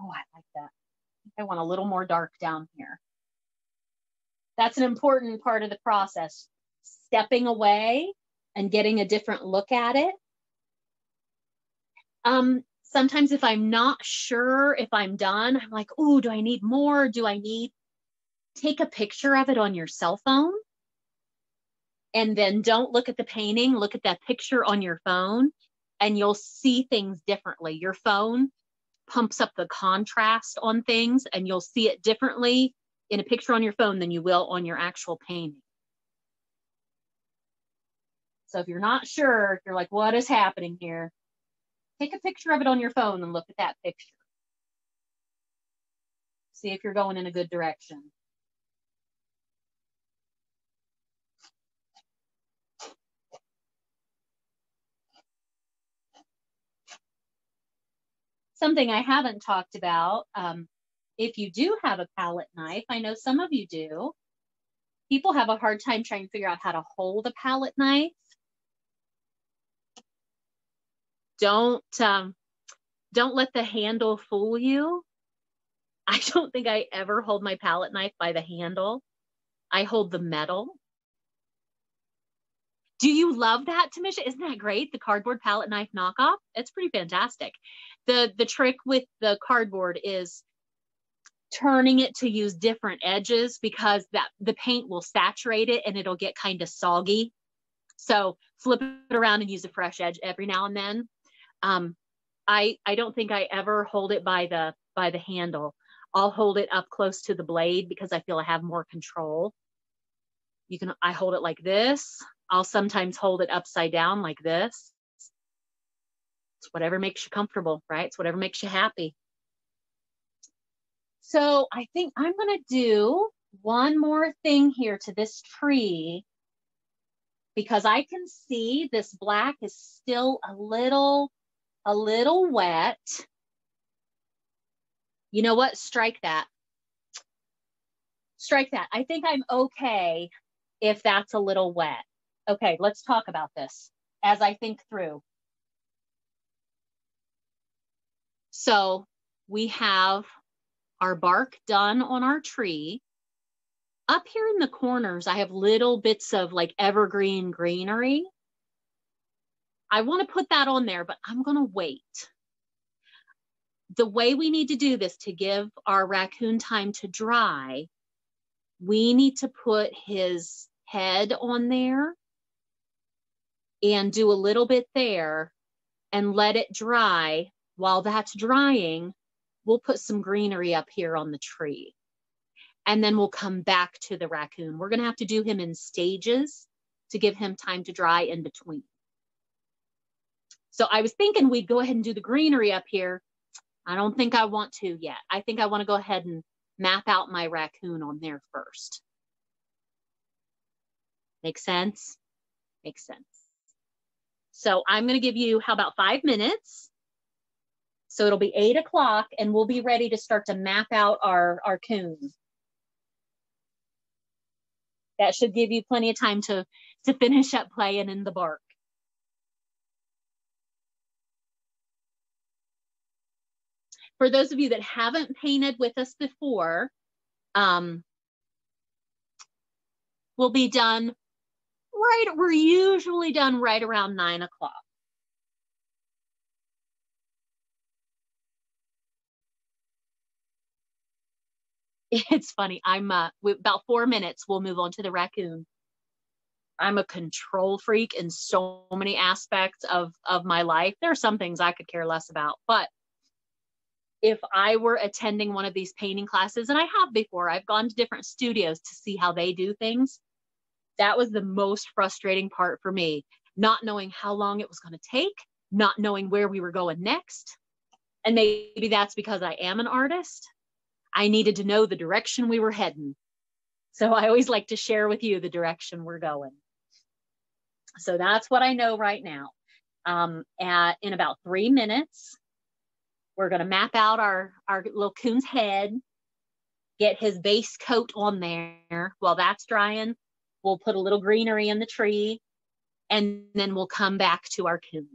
Oh, I like that. I want a little more dark down here. That's an important part of the process. Stepping away and getting a different look at it. Um, sometimes if I'm not sure if I'm done, I'm like, oh, do I need more? Do I need take a picture of it on your cell phone? And then don't look at the painting, look at that picture on your phone, and you'll see things differently. Your phone pumps up the contrast on things, and you'll see it differently in a picture on your phone than you will on your actual painting. So if you're not sure, you're like, what is happening here? Take a picture of it on your phone and look at that picture. See if you're going in a good direction. Something I haven't talked about, um, if you do have a palette knife, I know some of you do, people have a hard time trying to figure out how to hold a palette knife. don't um, don't let the handle fool you. I don't think I ever hold my palette knife by the handle. I hold the metal. Do you love that, Tamisha? Isn't that great? The cardboard palette knife knockoff? It's pretty fantastic. The the trick with the cardboard is turning it to use different edges because that the paint will saturate it and it'll get kind of soggy. So flip it around and use a fresh edge every now and then um, I I don't think I ever hold it by the by the handle. I'll hold it up close to the blade because I feel I have more control. You can I hold it like this. I'll sometimes hold it upside down like this. It's whatever makes you comfortable, right? It's whatever makes you happy. So I think I'm going to do one more thing here to this tree because I can see this black is still a little a little wet. You know what? Strike that. Strike that. I think I'm okay if that's a little wet. Okay, let's talk about this as I think through. So we have our bark done on our tree. Up here in the corners, I have little bits of like evergreen greenery. I want to put that on there, but I'm going to wait. The way we need to do this to give our raccoon time to dry, we need to put his head on there and do a little bit there and let it dry. While that's drying, we'll put some greenery up here on the tree. And then we'll come back to the raccoon. We're going to have to do him in stages to give him time to dry in between. So I was thinking we'd go ahead and do the greenery up here. I don't think I want to yet. I think I want to go ahead and map out my raccoon on there first. Makes sense? Makes sense. So I'm going to give you, how about five minutes? So it'll be eight o'clock and we'll be ready to start to map out our, our coon. That should give you plenty of time to, to finish up playing in the bark. for those of you that haven't painted with us before, um, we'll be done right, we're usually done right around nine o'clock. It's funny. I'm uh, about four minutes. We'll move on to the raccoon. I'm a control freak in so many aspects of of my life. There are some things I could care less about, but if I were attending one of these painting classes, and I have before, I've gone to different studios to see how they do things. That was the most frustrating part for me, not knowing how long it was going to take, not knowing where we were going next. And maybe that's because I am an artist. I needed to know the direction we were heading. So I always like to share with you the direction we're going. So that's what I know right now. Um, at, in about three minutes, we're going to map out our, our little coon's head, get his base coat on there. While that's drying, we'll put a little greenery in the tree, and then we'll come back to our coon.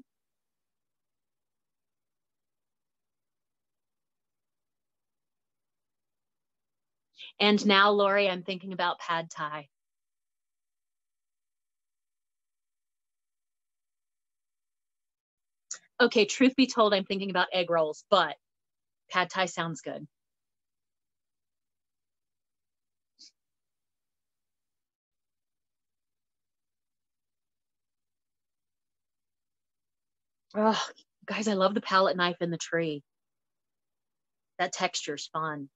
And now, Lori, I'm thinking about pad thai. Okay, truth be told, I'm thinking about egg rolls, but pad thai sounds good. Oh, guys, I love the palette knife in the tree. That texture is fun.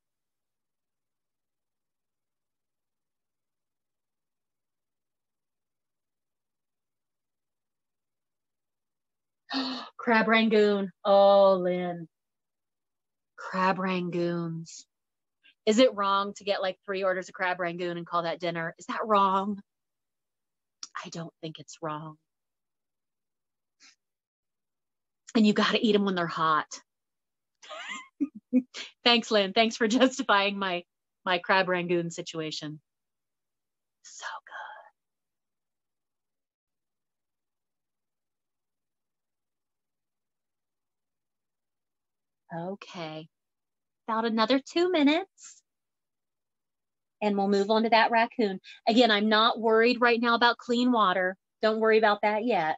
Crab rangoon. Oh, Lynn. Crab rangoons. Is it wrong to get like three orders of crab rangoon and call that dinner? Is that wrong? I don't think it's wrong. And you got to eat them when they're hot. Thanks, Lynn. Thanks for justifying my my crab rangoon situation. So good. Okay. About another two minutes. And we'll move on to that raccoon. Again, I'm not worried right now about clean water. Don't worry about that yet.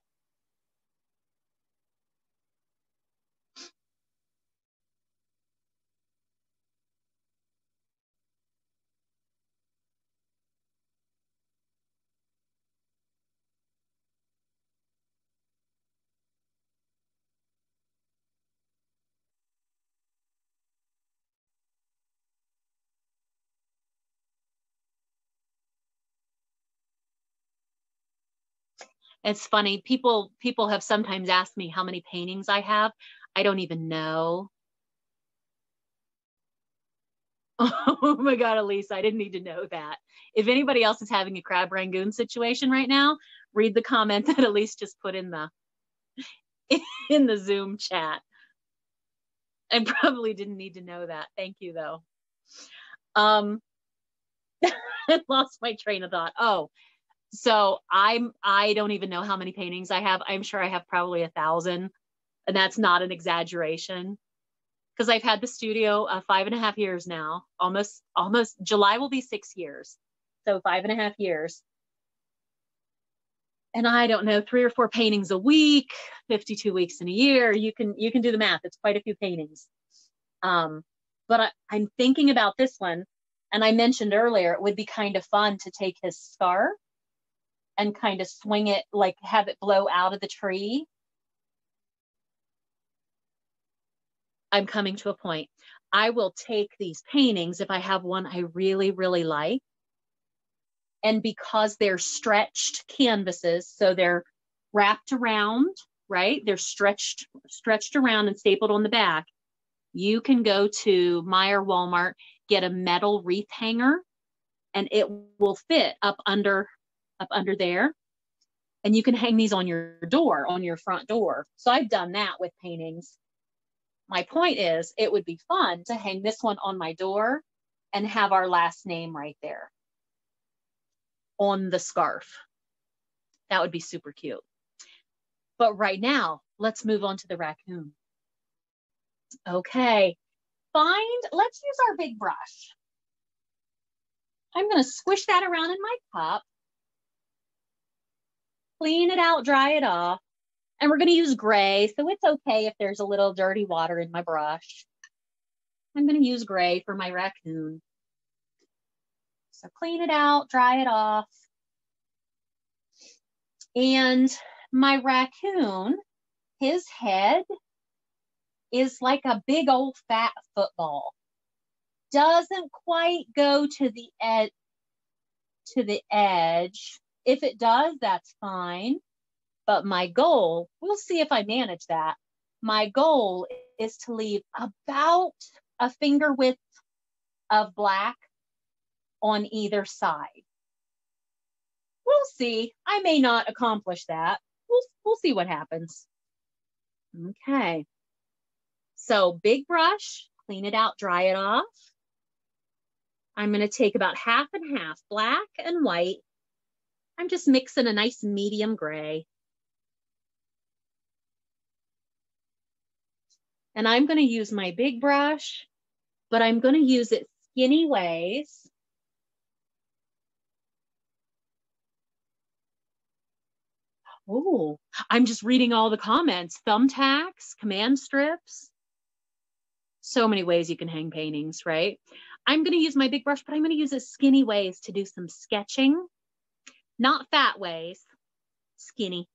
It's funny. People people have sometimes asked me how many paintings I have. I don't even know. Oh my God, Elise, I didn't need to know that. If anybody else is having a crab rangoon situation right now, read the comment that Elise just put in the in the Zoom chat. I probably didn't need to know that. Thank you though. Um I lost my train of thought. Oh, so i'm i don't even know how many paintings i have. I'm sure i have probably a thousand and that's not an exaggeration. Because i've had the studio uh, five and a half years now almost almost july will be six years. So five and a half years. And i don't know three or four paintings a week 52 weeks in a year. You can you can do the math. It's quite a few paintings. Um but I, i'm thinking about this one and i mentioned earlier it would be kind of fun to take his scarf and kind of swing it, like have it blow out of the tree. I'm coming to a point. I will take these paintings if I have one I really, really like. And because they're stretched canvases, so they're wrapped around, right? They're stretched, stretched around and stapled on the back. You can go to Meijer Walmart, get a metal wreath hanger, and it will fit up under up under there. And you can hang these on your door, on your front door. So I've done that with paintings. My point is, it would be fun to hang this one on my door and have our last name right there on the scarf. That would be super cute. But right now, let's move on to the raccoon. Okay, find, let's use our big brush. I'm gonna squish that around in my cup clean it out, dry it off. And we're gonna use gray, so it's okay if there's a little dirty water in my brush. I'm gonna use gray for my raccoon. So clean it out, dry it off. And my raccoon, his head is like a big old fat football. Doesn't quite go to the edge to the edge if it does, that's fine. But my goal, we'll see if I manage that. My goal is to leave about a finger width of black on either side. We'll see. I may not accomplish that. We'll, we'll see what happens. Okay. So big brush, clean it out, dry it off. I'm going to take about half and half, black and white, I'm just mixing a nice medium gray. And I'm going to use my big brush, but I'm going to use it skinny ways. Oh, I'm just reading all the comments. Thumbtacks, command strips. So many ways you can hang paintings, right? I'm going to use my big brush, but I'm going to use it skinny ways to do some sketching. Not fat ways, skinny.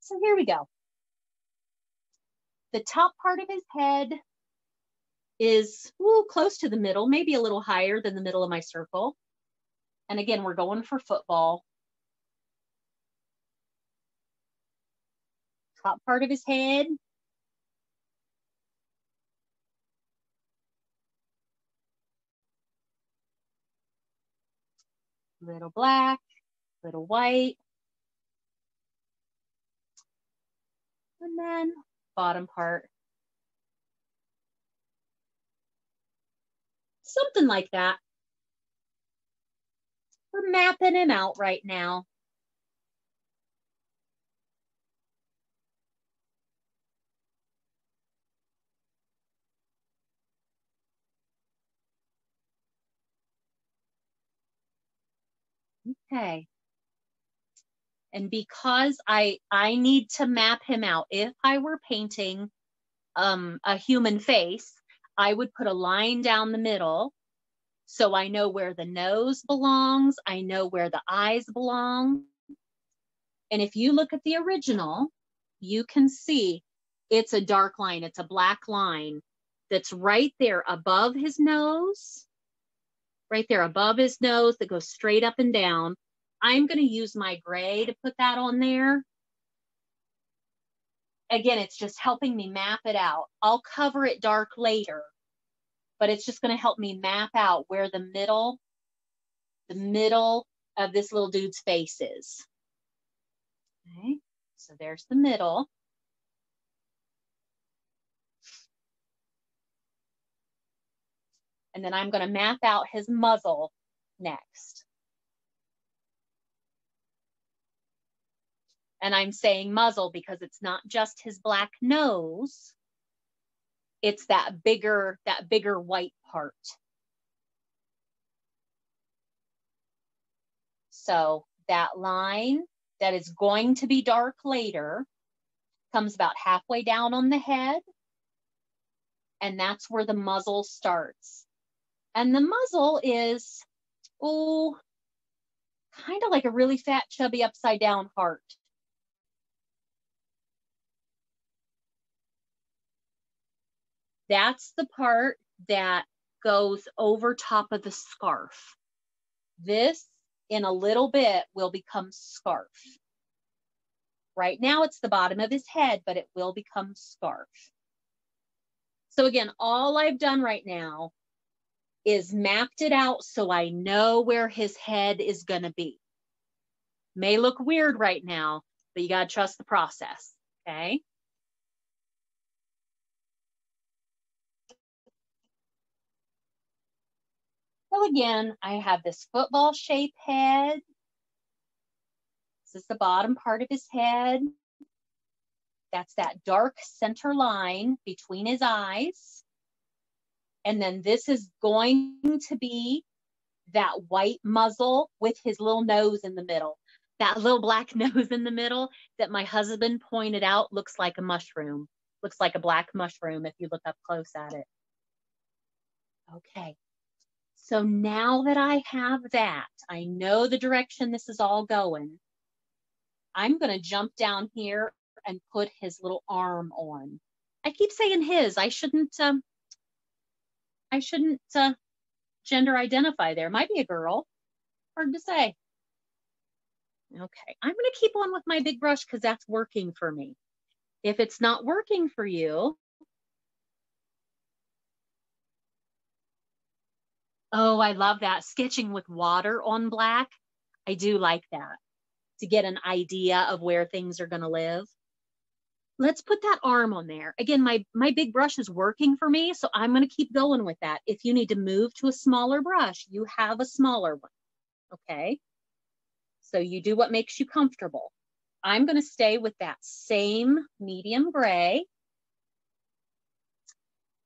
So here we go. The top part of his head is ooh, close to the middle, maybe a little higher than the middle of my circle. And again, we're going for football. Top part of his head. Little black, little white. And then bottom part. Something like that. We're mapping him out right now. Okay. And because I I need to map him out, if I were painting um, a human face, I would put a line down the middle so I know where the nose belongs, I know where the eyes belong. And if you look at the original, you can see it's a dark line, it's a black line that's right there above his nose, right there above his nose that goes straight up and down. I'm going to use my gray to put that on there. Again, it's just helping me map it out. I'll cover it dark later, but it's just going to help me map out where the middle, the middle of this little dude's face is. Okay, so there's the middle. And then I'm going to map out his muzzle next. And I'm saying muzzle because it's not just his black nose. It's that bigger, that bigger white part. So that line that is going to be dark later comes about halfway down on the head. And that's where the muzzle starts. And the muzzle is, oh, kind of like a really fat, chubby, upside down heart. That's the part that goes over top of the scarf. This in a little bit will become scarf. Right now it's the bottom of his head, but it will become scarf. So again, all I've done right now is mapped it out so I know where his head is gonna be. May look weird right now, but you gotta trust the process, okay? So again, I have this football shaped head. This is the bottom part of his head. That's that dark center line between his eyes. And then this is going to be that white muzzle with his little nose in the middle. That little black nose in the middle that my husband pointed out looks like a mushroom. Looks like a black mushroom if you look up close at it. Okay, so now that I have that, I know the direction this is all going. I'm going to jump down here and put his little arm on. I keep saying his. I shouldn't. Um, I shouldn't uh, gender identify there. Might be a girl. Hard to say. Okay, I'm going to keep on with my big brush because that's working for me. If it's not working for you, Oh, I love that. Sketching with water on black. I do like that to get an idea of where things are going to live. Let's put that arm on there. Again, my, my big brush is working for me, so I'm going to keep going with that. If you need to move to a smaller brush, you have a smaller one, okay? So you do what makes you comfortable. I'm going to stay with that same medium gray.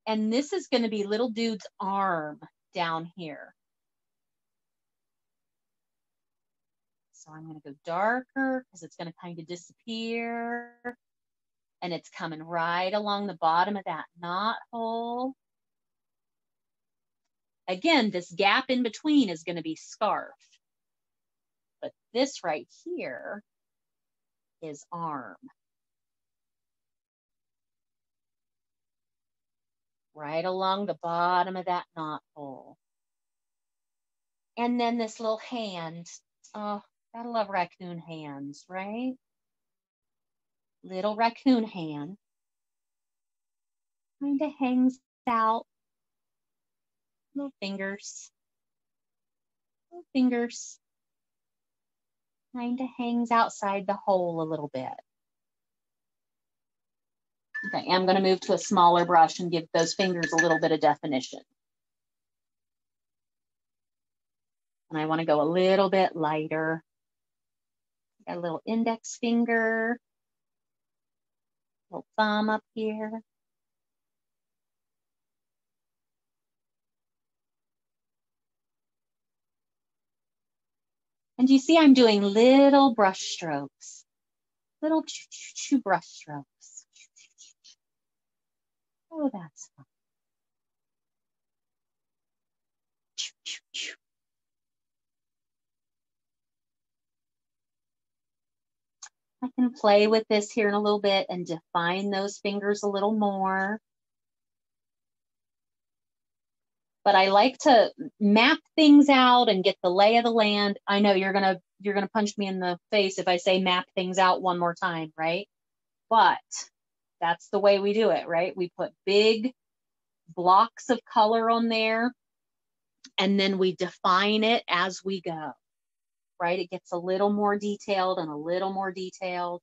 And this is going to be little dude's arm down here. So I'm going to go darker because it's going to kind of disappear. And it's coming right along the bottom of that knot hole. Again, this gap in between is going to be scarf. But this right here is arm. Right along the bottom of that knot hole. And then this little hand. Oh, gotta love raccoon hands, right? Little raccoon hand. Kind of hangs out. Little fingers. Little fingers. Kind of hangs outside the hole a little bit. Okay, I'm going to move to a smaller brush and give those fingers a little bit of definition. And I want to go a little bit lighter. Got a little index finger, little thumb up here. And you see I'm doing little brush strokes, little choo choo choo brush strokes. Oh, that's fun. I can play with this here in a little bit and define those fingers a little more. But I like to map things out and get the lay of the land. I know you're gonna you're gonna punch me in the face if I say map things out one more time, right? But that's the way we do it, right? We put big blocks of color on there and then we define it as we go right? It gets a little more detailed and a little more detailed.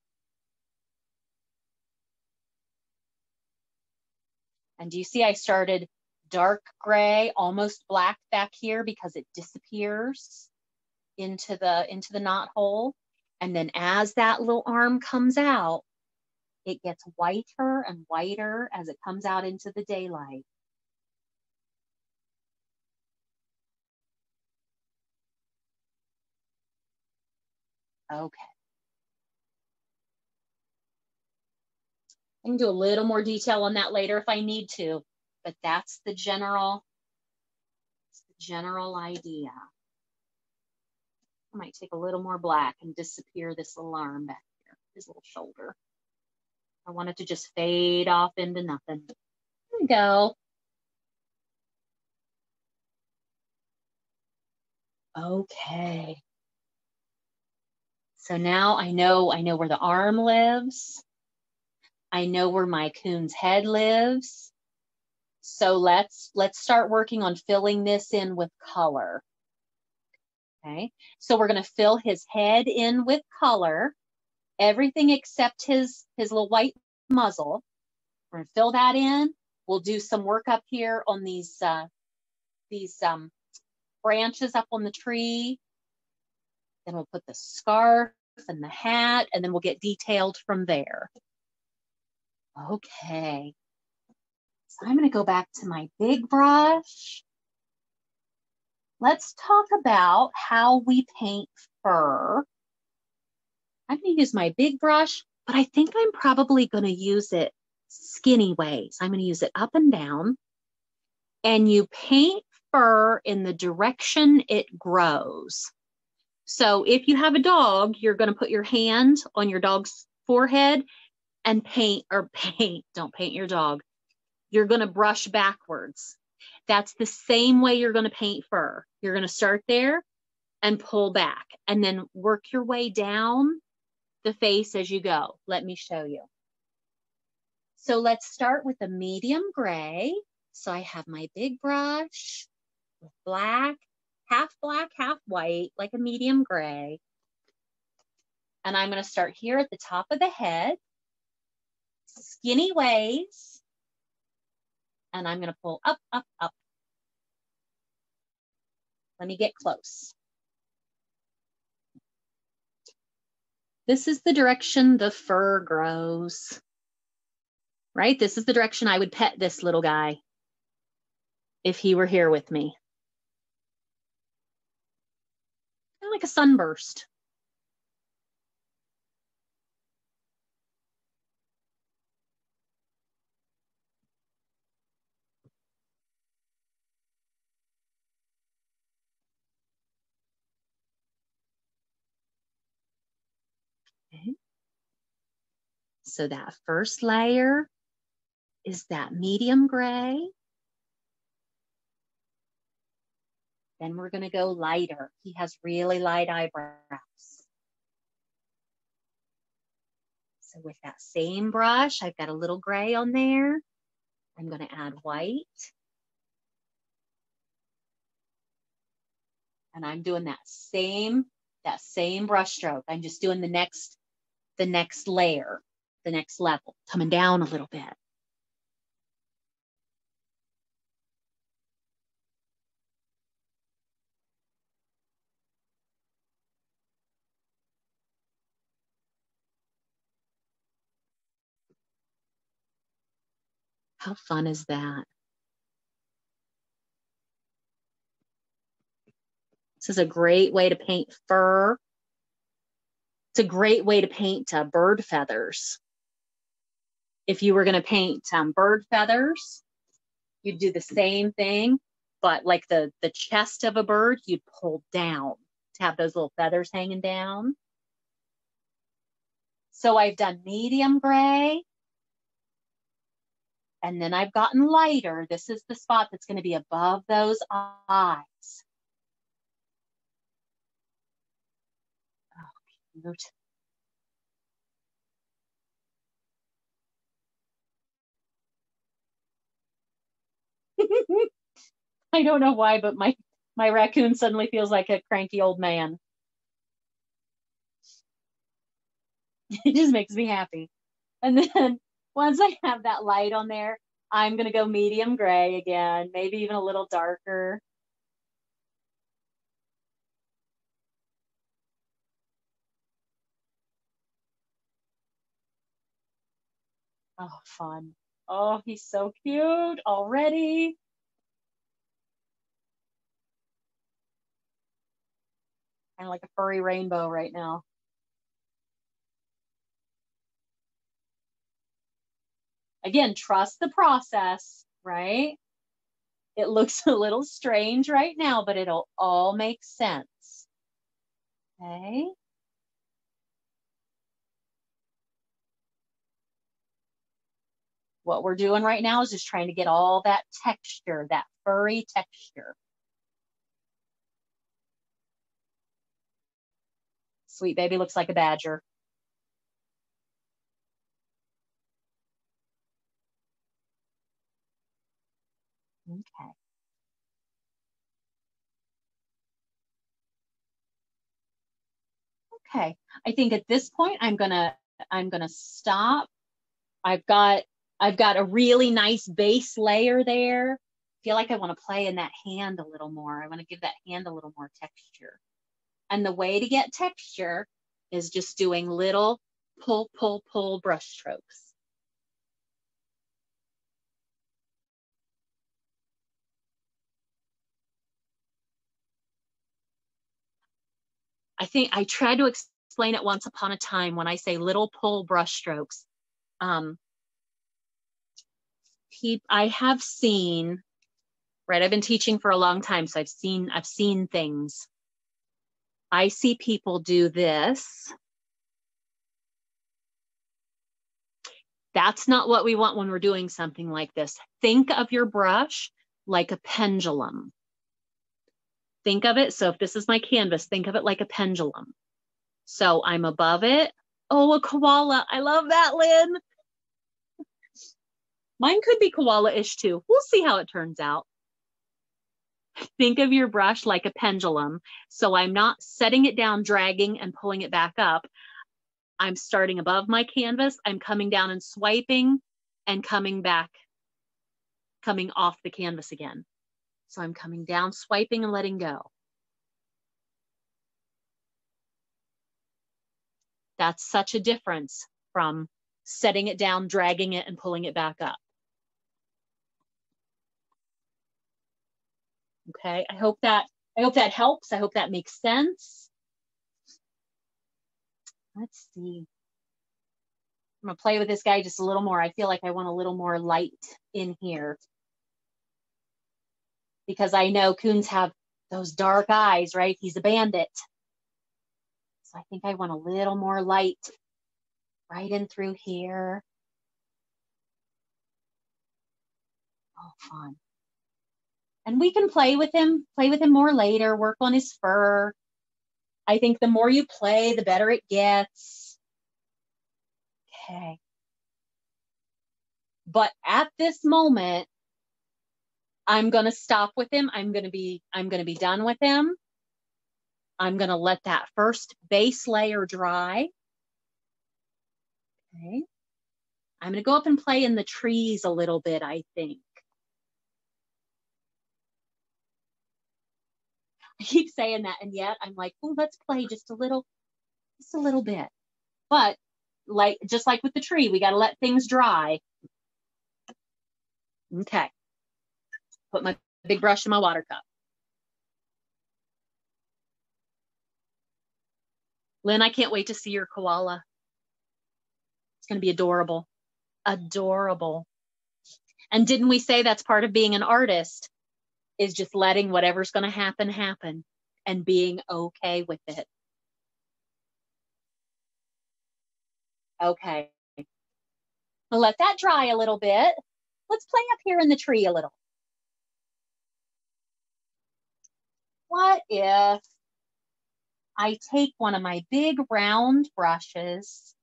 And do you see I started dark gray, almost black back here because it disappears into the, into the knot hole. And then as that little arm comes out, it gets whiter and whiter as it comes out into the daylight. Okay. I can do a little more detail on that later if I need to, but that's the general, the general idea. I might take a little more black and disappear this little arm back here, his little shoulder. I want it to just fade off into nothing. There we go. Okay. So now I know, I know where the arm lives. I know where my coon's head lives. So let's, let's start working on filling this in with color. Okay, so we're gonna fill his head in with color, everything except his, his little white muzzle. We're gonna fill that in. We'll do some work up here on these, uh, these um, branches up on the tree. Then we'll put the scarf and the hat, and then we'll get detailed from there. Okay. So I'm going to go back to my big brush. Let's talk about how we paint fur. I'm going to use my big brush, but I think I'm probably going to use it skinny ways. I'm going to use it up and down. And you paint fur in the direction it grows. So if you have a dog, you're going to put your hand on your dog's forehead and paint or paint, don't paint your dog. You're going to brush backwards. That's the same way you're going to paint fur. You're going to start there and pull back and then work your way down the face as you go. Let me show you. So let's start with a medium gray. So I have my big brush with black half black, half white, like a medium gray. And I'm going to start here at the top of the head, skinny ways. And I'm going to pull up, up, up. Let me get close. This is the direction the fur grows, right? This is the direction I would pet this little guy if he were here with me. like a sunburst. So that first layer is that medium gray. Then we're going to go lighter. He has really light eyebrows. So with that same brush, I've got a little gray on there. I'm going to add white. And I'm doing that same, that same brush stroke. I'm just doing the next, the next layer, the next level, coming down a little bit. How fun is that? This is a great way to paint fur. It's a great way to paint uh, bird feathers. If you were going to paint um, bird feathers, you'd do the same thing, but like the, the chest of a bird, you'd pull down to have those little feathers hanging down. So I've done medium gray, and then I've gotten lighter. This is the spot that's going to be above those eyes. Oh, cute. I don't know why, but my my raccoon suddenly feels like a cranky old man. It just makes me happy. And then once I have that light on there, I'm going to go medium gray again, maybe even a little darker. Oh, fun. Oh, he's so cute already. Kind of like a furry rainbow right now. Again, trust the process, right? It looks a little strange right now, but it'll all make sense. Okay. What we're doing right now is just trying to get all that texture, that furry texture. Sweet baby looks like a badger. Okay. Okay, I think at this point I'm gonna I'm gonna stop. I've got I've got a really nice base layer there. I feel like I want to play in that hand a little more. I want to give that hand a little more texture. And the way to get texture is just doing little pull, pull, pull brush strokes. I think I tried to explain it once upon a time when I say little pull brush strokes. Um, he, I have seen, right? I've been teaching for a long time, so I've seen, I've seen things. I see people do this. That's not what we want when we're doing something like this. Think of your brush like a pendulum. Think of it. So if this is my canvas, think of it like a pendulum. So I'm above it. Oh, a koala. I love that, Lynn. Mine could be koala-ish too. We'll see how it turns out. Think of your brush like a pendulum. So I'm not setting it down, dragging and pulling it back up. I'm starting above my canvas. I'm coming down and swiping and coming back, coming off the canvas again. So I'm coming down, swiping and letting go. That's such a difference from setting it down, dragging it, and pulling it back up. Okay, I hope that I hope that helps. I hope that makes sense. Let's see. I'm gonna play with this guy just a little more. I feel like I want a little more light in here because I know coons have those dark eyes, right? He's a bandit. So I think I want a little more light right in through here. Oh, fun. And we can play with him, play with him more later, work on his fur. I think the more you play, the better it gets. Okay. But at this moment, I'm going to stop with him. I'm going to be I'm going to be done with him. I'm going to let that first base layer dry. Okay. I'm going to go up and play in the trees a little bit, I think. I keep saying that, and yet I'm like, oh, let's play just a little, just a little bit. But like, just like with the tree, we got to let things dry. Okay. Put my big brush in my water cup. Lynn, I can't wait to see your koala. It's going to be adorable. Adorable. And didn't we say that's part of being an artist is just letting whatever's going to happen happen and being okay with it. Okay. I'll let that dry a little bit. Let's play up here in the tree a little. What if I take one of my big round brushes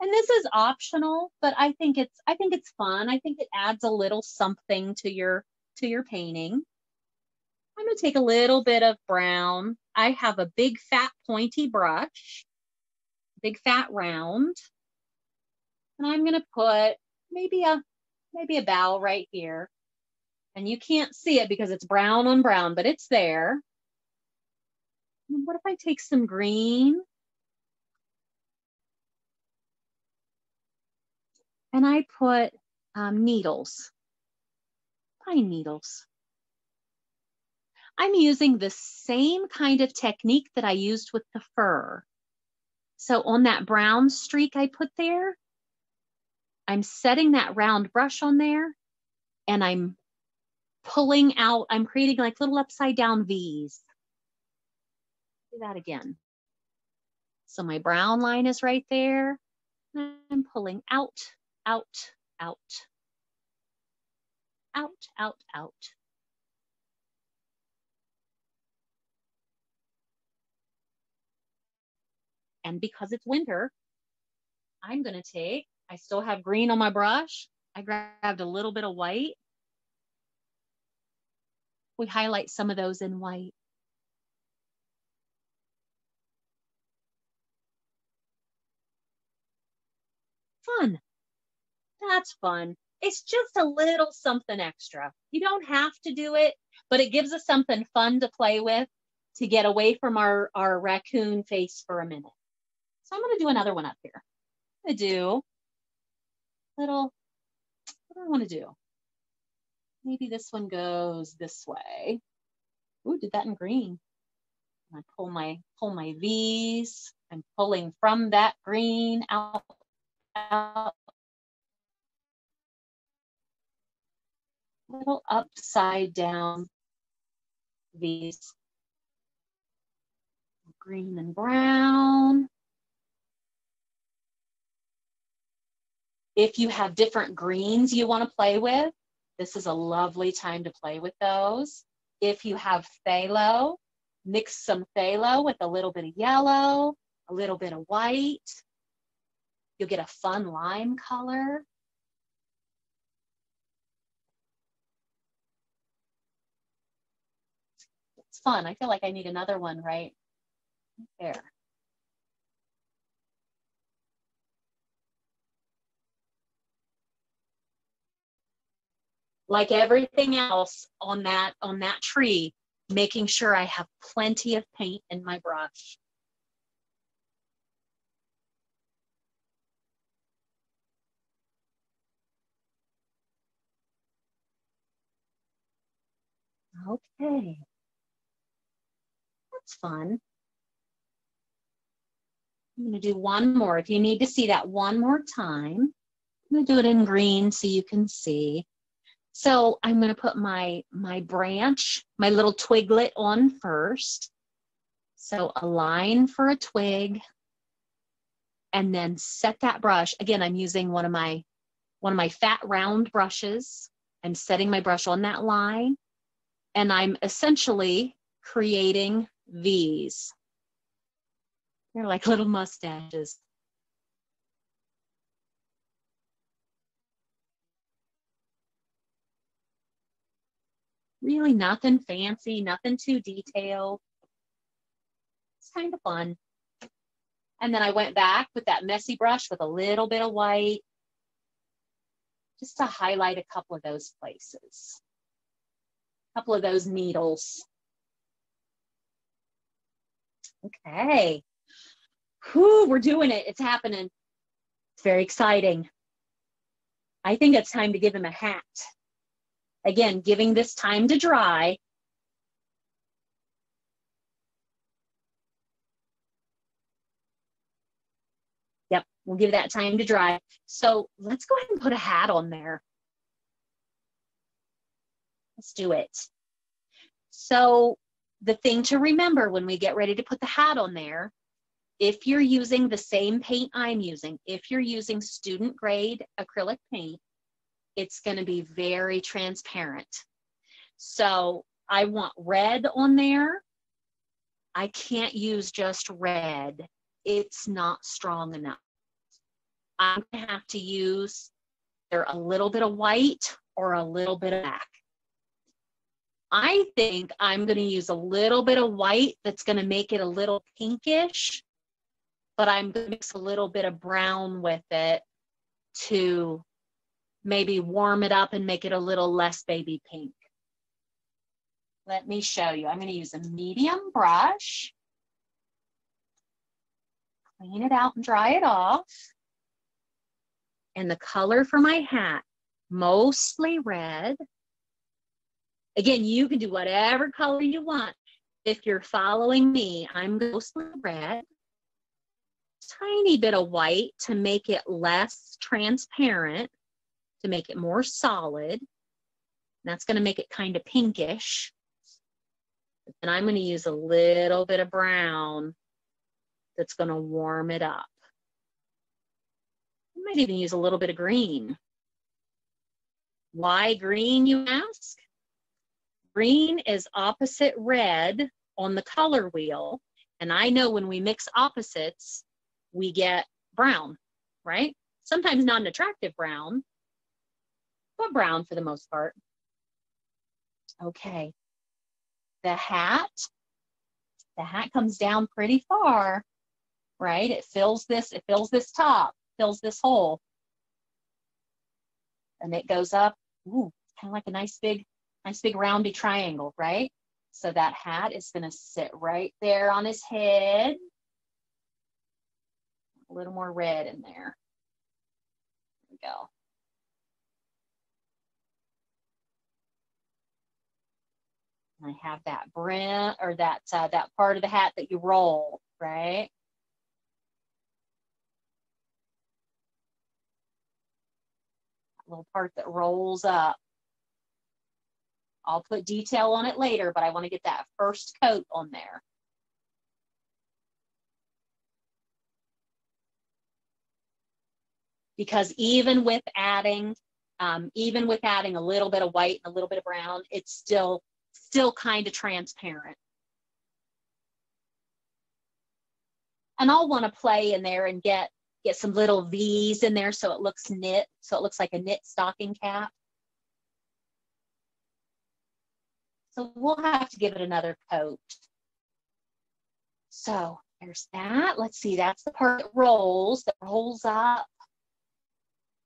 and this is optional, but I think it's I think it's fun. I think it adds a little something to your to your painting. I'm going to take a little bit of brown. I have a big fat pointy brush, big fat round. And I'm going to put maybe a maybe a bough right here. And you can't see it because it's brown on brown, but it's there. And what if I take some green? And I put um, needles, pine needles. I'm using the same kind of technique that I used with the fur. So on that brown streak I put there, I'm setting that round brush on there and I'm pulling out, I'm creating like little upside down V's. Do that again. So my brown line is right there. I'm pulling out, out, out, out, out, out. And because it's winter, I'm going to take, I still have green on my brush. I grabbed a little bit of white. We highlight some of those in white. Fun. That's fun. It's just a little something extra. You don't have to do it, but it gives us something fun to play with to get away from our, our raccoon face for a minute. So I'm going to do another one up here. I'm going to do little, what do I want to do? Maybe this one goes this way. Ooh, did that in green. I pull my pull my V's. I'm pulling from that green out, out. Little upside down V's. Green and brown. If you have different greens you want to play with, this is a lovely time to play with those. If you have phthalo, mix some phthalo with a little bit of yellow, a little bit of white. You'll get a fun lime color. It's fun. I feel like I need another one right there. Like everything else on that on that tree making sure i have plenty of paint in my brush. Okay. That's fun. I'm going to do one more. If you need to see that one more time i'm going to do it in green so you can see so I'm going to put my, my branch, my little twiglet on first. So a line for a twig. and then set that brush. Again, I'm using one of my one of my fat round brushes. I'm setting my brush on that line and I'm essentially creating V's. They're like little mustaches. Really nothing fancy, nothing too detailed. It's kind of fun. And then I went back with that messy brush with a little bit of white just to highlight a couple of those places, a couple of those needles. Okay. Whew, we're doing it. It's happening. It's very exciting. I think it's time to give him a hat. Again, giving this time to dry. Yep, we'll give that time to dry. So let's go ahead and put a hat on there. Let's do it. So the thing to remember when we get ready to put the hat on there, if you're using the same paint I'm using, if you're using student grade acrylic paint, it's going to be very transparent. So I want red on there. I can't use just red. It's not strong enough. I'm going to have to use either a little bit of white or a little bit of black. I think I'm going to use a little bit of white that's going to make it a little pinkish, but I'm going to mix a little bit of brown with it to maybe warm it up and make it a little less baby pink. Let me show you. I'm going to use a medium brush. Clean it out and dry it off. And the color for my hat, mostly red. Again, you can do whatever color you want. If you're following me, I'm mostly red. Tiny bit of white to make it less transparent, to make it more solid. That's going to make it kind of pinkish. And I'm going to use a little bit of brown that's going to warm it up. I might even use a little bit of green. Why green, you ask? Green is opposite red on the color wheel. And I know when we mix opposites, we get brown, right? Sometimes not an attractive brown, but brown for the most part. Okay. The hat, the hat comes down pretty far, right? It fills this, it fills this top, fills this hole. And it goes up, ooh, kind of like a nice big nice big roundy triangle, right? So that hat is gonna sit right there on his head. A little more red in there. There we go. I have that brim or that uh, that part of the hat that you roll, right? That little part that rolls up. I'll put detail on it later, but I want to get that first coat on there. Because even with adding, um, even with adding a little bit of white and a little bit of brown, it's still, still kind of transparent. And I'll want to play in there and get, get some little V's in there so it looks knit, so it looks like a knit stocking cap. So we'll have to give it another coat. So there's that. Let's see, that's the part that rolls, that rolls up.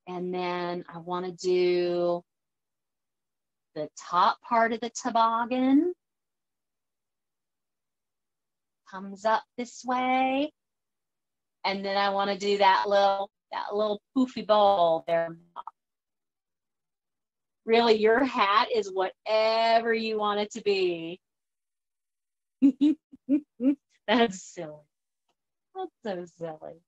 And then I want to do the top part of the toboggan. Comes up this way. And then I want to do that little, that little poofy ball there really your hat is whatever you want it to be. That's silly. That's so silly.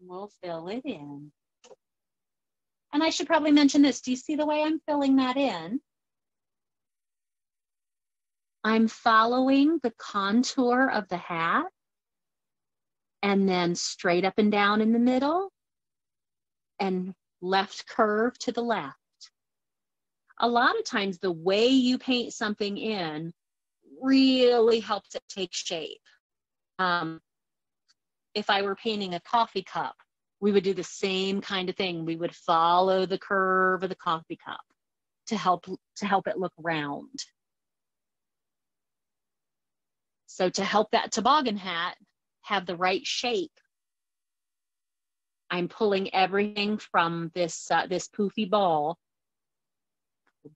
We'll fill it in. And I should probably mention this. Do you see the way I'm filling that in? I'm following the contour of the hat and then straight up and down in the middle and left curve to the left. A lot of times the way you paint something in really helps it take shape. Um, if I were painting a coffee cup, we would do the same kind of thing. We would follow the curve of the coffee cup to help to help it look round. So to help that toboggan hat have the right shape, I'm pulling everything from this uh, this poofy ball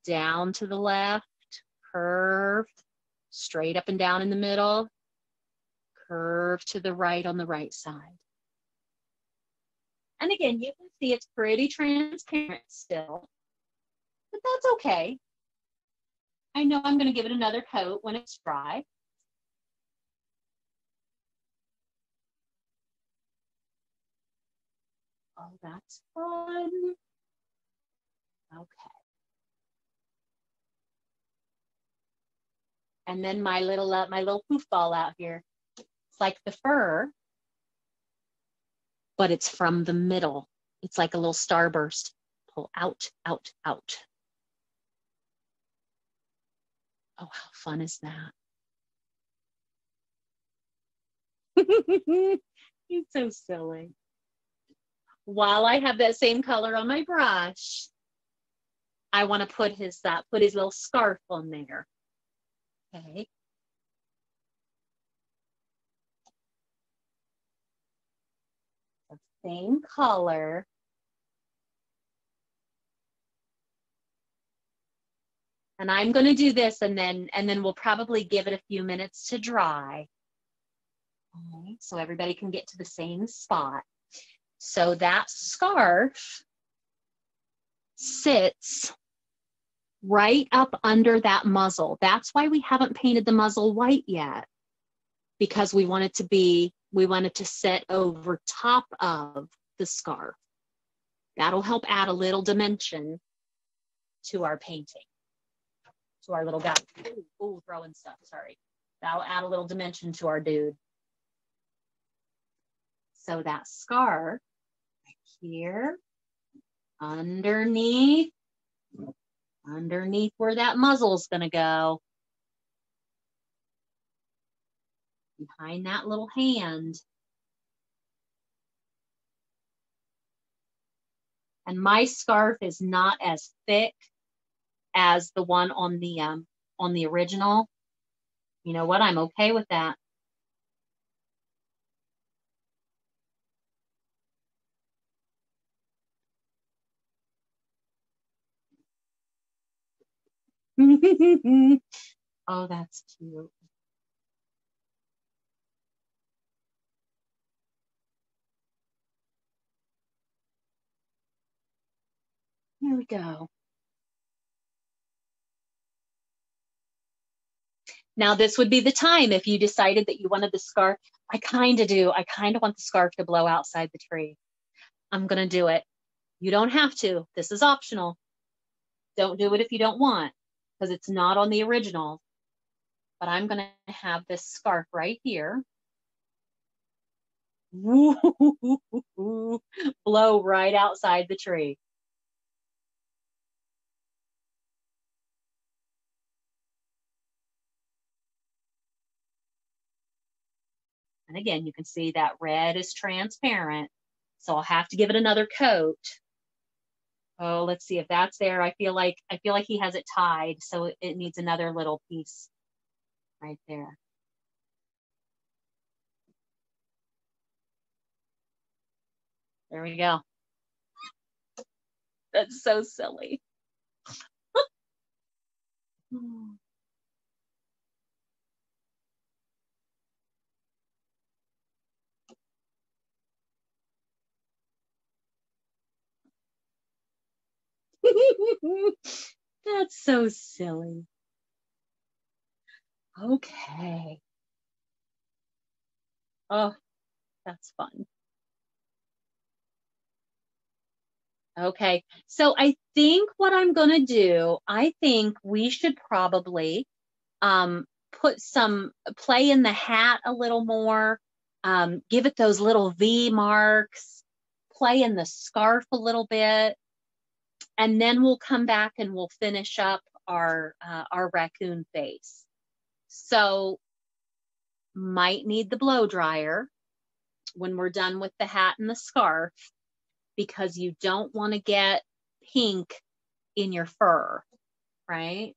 down to the left, curved, straight up and down in the middle, curve to the right on the right side. And again, you can see it's pretty transparent still, but that's okay. I know I'm gonna give it another coat when it's dry. Oh, that's fun. Okay. And then my little, uh, my little poof ball out here. It's like the fur, but it's from the middle. It's like a little starburst. Pull out, out, out. Oh, how fun is that? He's so silly. While I have that same color on my brush, I want to put his uh, put his little scarf on there. Okay. The same color. And I'm going to do this and then and then we'll probably give it a few minutes to dry. Okay, so everybody can get to the same spot. So that scarf sits right up under that muzzle. That's why we haven't painted the muzzle white yet because we want it to be, we want it to sit over top of the scarf. That'll help add a little dimension to our painting, to our little guy. Ooh, ooh, throwing stuff, sorry. That'll add a little dimension to our dude. So that scarf right here, underneath underneath where that muzzle's gonna go. Behind that little hand. And my scarf is not as thick as the one on the um, on the original. You know what? I'm okay with that. oh, that's cute. Here we go. Now, this would be the time if you decided that you wanted the scarf. I kind of do. I kind of want the scarf to blow outside the tree. I'm going to do it. You don't have to. This is optional. Don't do it if you don't want because it's not on the original. But I'm going to have this scarf right here. Blow right outside the tree. And again, you can see that red is transparent. So I'll have to give it another coat. Oh, let's see if that's there. I feel like I feel like he has it tied, so it needs another little piece right there. There we go. That's so silly. Hmm. That's so silly. Okay. Oh, that's fun. Okay, so I think what I'm going to do, I think we should probably um, put some play in the hat a little more, um, give it those little V marks, play in the scarf a little bit, and then we'll come back and we'll finish up our uh, our raccoon face. So might need the blow dryer when we're done with the hat and the scarf because you don't want to get pink in your fur, right?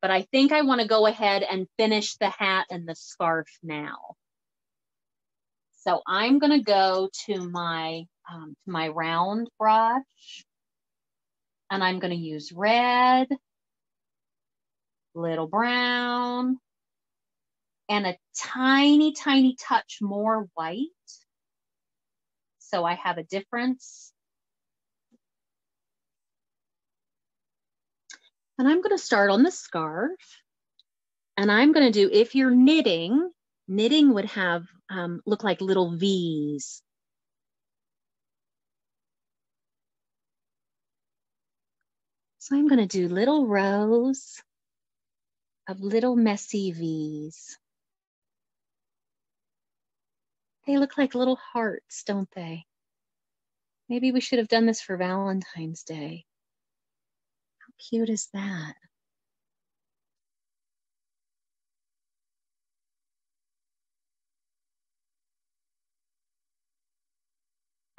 But I think I want to go ahead and finish the hat and the scarf now. So I'm going to go to my, um, to my round brush and I'm going to use red, little brown, and a tiny, tiny touch more white. So I have a difference. And I'm going to start on the scarf. And I'm going to do, if you're knitting, knitting would have, um, look like little V's. So I'm going to do little rows of little messy V's. They look like little hearts, don't they? Maybe we should have done this for Valentine's Day. How cute is that?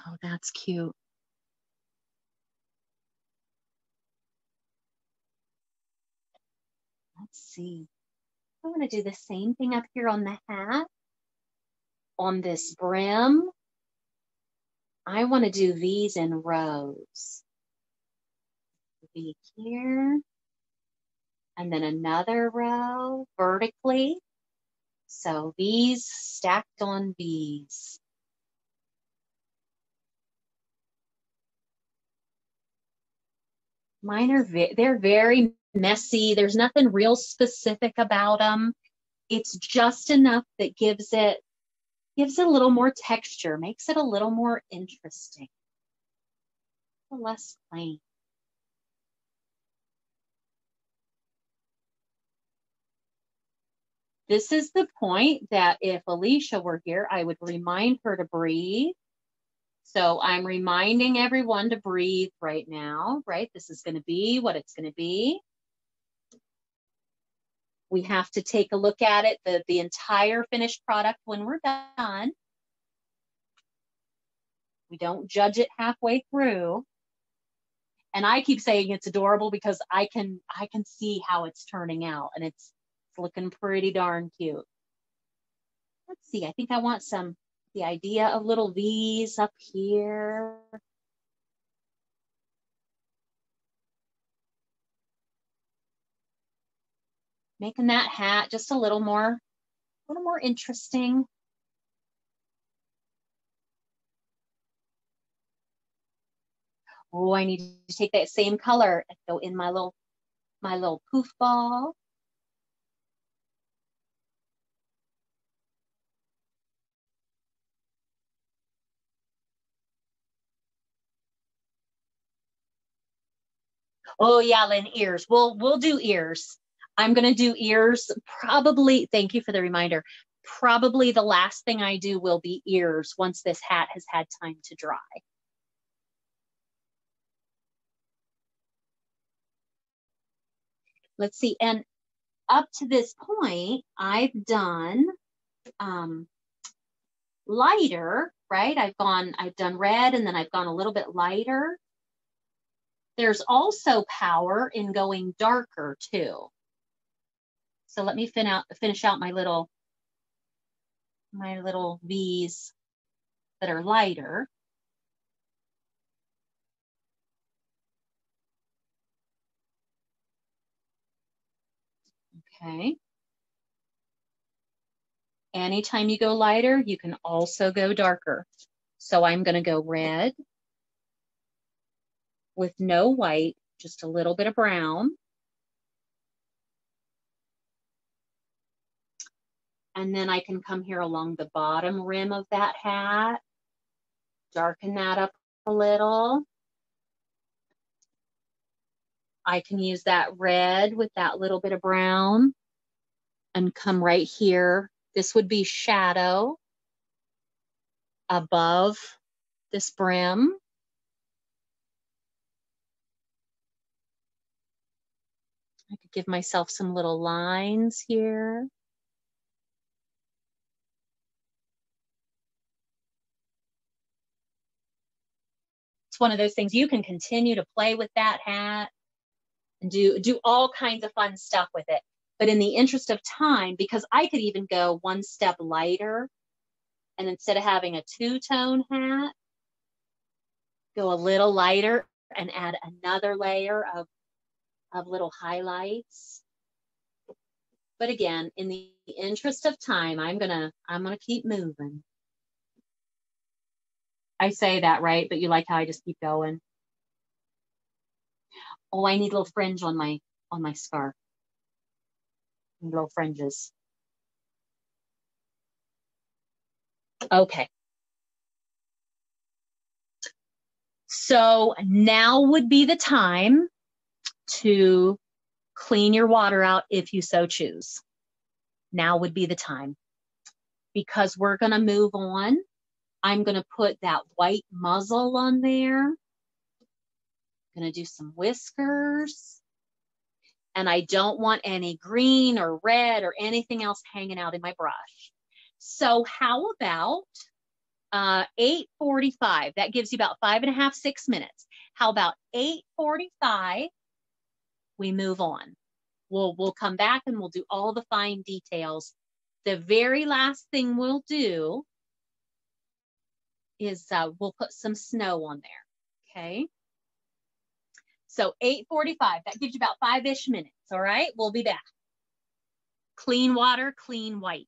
Oh, that's cute. Let's see. I'm going to do the same thing up here on the hat on this brim, I want to do these in rows. V here, and then another row vertically. So these stacked on V's. Mine are, they're very messy. There's nothing real specific about them. It's just enough that gives it gives it a little more texture, makes it a little more interesting, less plain. This is the point that if Alicia were here, I would remind her to breathe. So I'm reminding everyone to breathe right now, right? This is going to be what it's going to be. We have to take a look at it, the, the entire finished product when we're done. We don't judge it halfway through. And I keep saying it's adorable because I can I can see how it's turning out and it's, it's looking pretty darn cute. Let's see, I think I want some the idea of little V's up here. Making that hat just a little more, a little more interesting. Oh, I need to take that same color and go in my little, my little poof ball. Oh yeah, Lynn, ears. We'll we'll do ears. I'm going to do ears probably, thank you for the reminder, probably the last thing I do will be ears once this hat has had time to dry. Let's see, and up to this point, I've done um, lighter, right? I've gone, I've done red and then I've gone a little bit lighter. There's also power in going darker too. So let me fin out, finish out my little, my little V's that are lighter. Okay. Anytime you go lighter, you can also go darker. So I'm going to go red with no white, just a little bit of brown. And then I can come here along the bottom rim of that hat, darken that up a little. I can use that red with that little bit of brown. and come right here. This would be shadow above this brim. I could give myself some little lines here. It's one of those things you can continue to play with that hat and do do all kinds of fun stuff with it. But in the interest of time, because I could even go one step lighter and instead of having a two-tone hat, go a little lighter and add another layer of, of little highlights. But again, in the interest of time, I'm gonna I'm gonna keep moving. I say that right, but you like how I just keep going. Oh, I need a little fringe on my on my scarf. Little fringes. Okay. So now would be the time to clean your water out if you so choose. Now would be the time because we're going to move on. I'm going to put that white muzzle on there. I'm going to do some whiskers. And I don't want any green or red or anything else hanging out in my brush. So how about uh, 8.45? That gives you about five and a half, six minutes. How about 8.45? We move on. We'll, we'll come back and we'll do all the fine details. The very last thing we'll do is uh, we'll put some snow on there, okay? So 8.45, that gives you about five-ish minutes, all right? We'll be back. Clean water, clean white.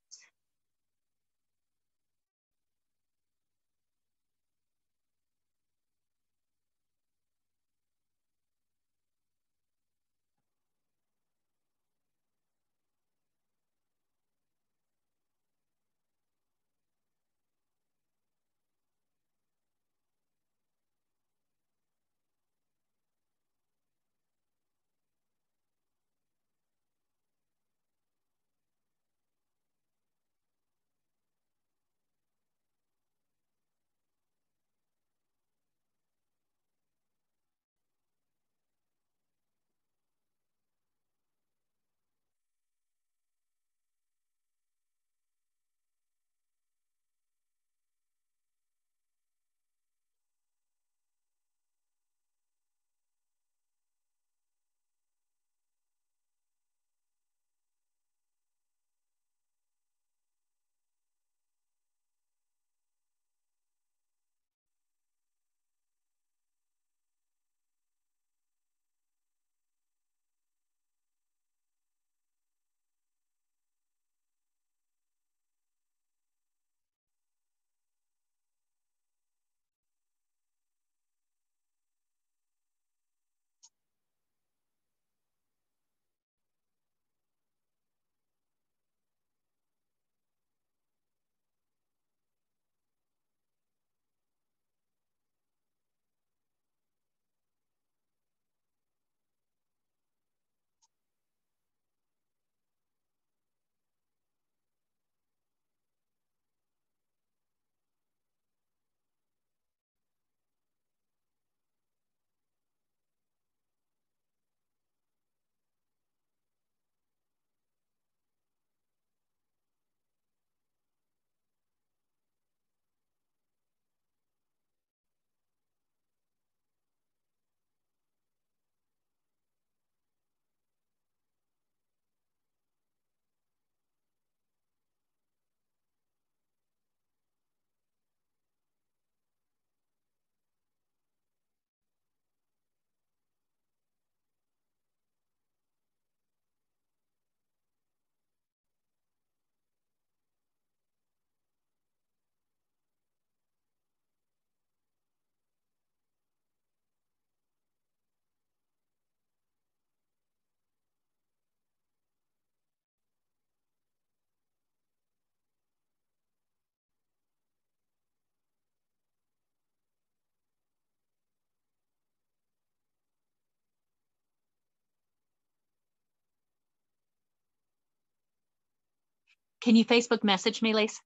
Can you Facebook message me, Lace?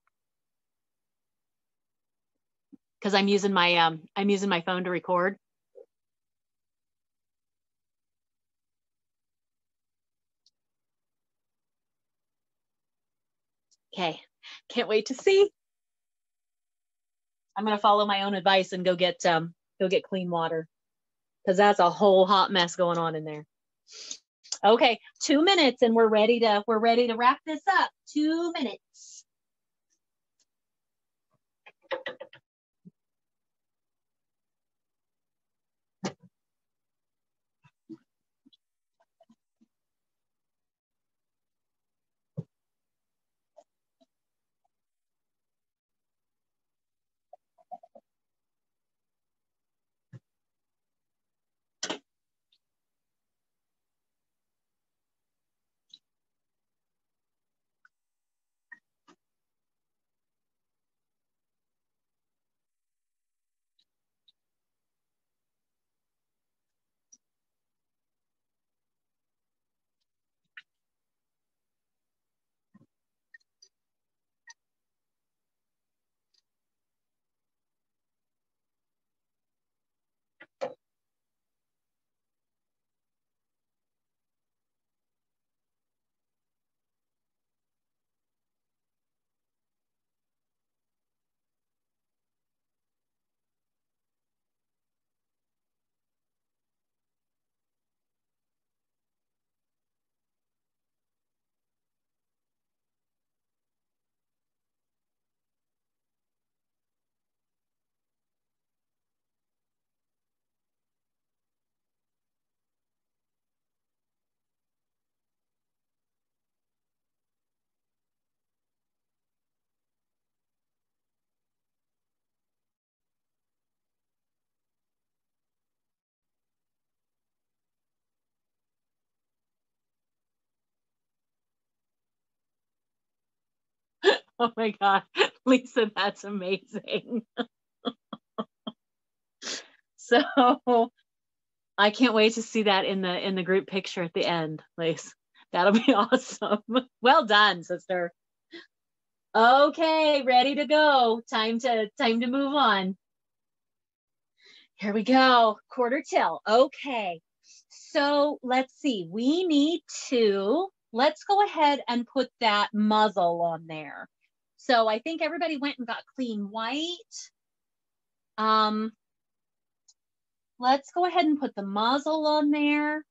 Because I'm using my um I'm using my phone to record. Okay, can't wait to see. I'm gonna follow my own advice and go get um go get clean water because that's a whole hot mess going on in there. Okay, two minutes and we're ready to we're ready to wrap this up. Two minutes. Oh my God, Lisa, that's amazing. so I can't wait to see that in the in the group picture at the end, Lisa. That'll be awesome. Well done, sister. Okay, ready to go. Time to time to move on. Here we go. Quarter till. Okay. So let's see. We need to let's go ahead and put that muzzle on there. So I think everybody went and got clean white. Um, let's go ahead and put the muzzle on there.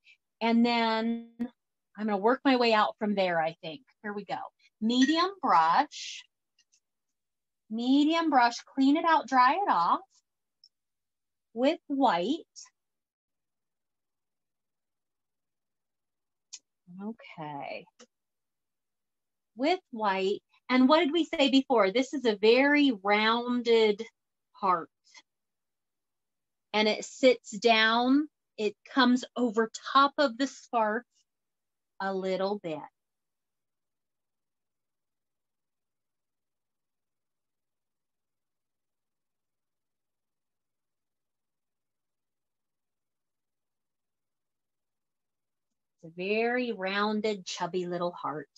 And then I'm going to work my way out from there, I think. Here we go. Medium brush. Medium brush, clean it out, dry it off with white. Okay. With white. And what did we say before? This is a very rounded heart. And it sits down, it comes over top of the scarf a little bit. It's a very rounded, chubby little heart.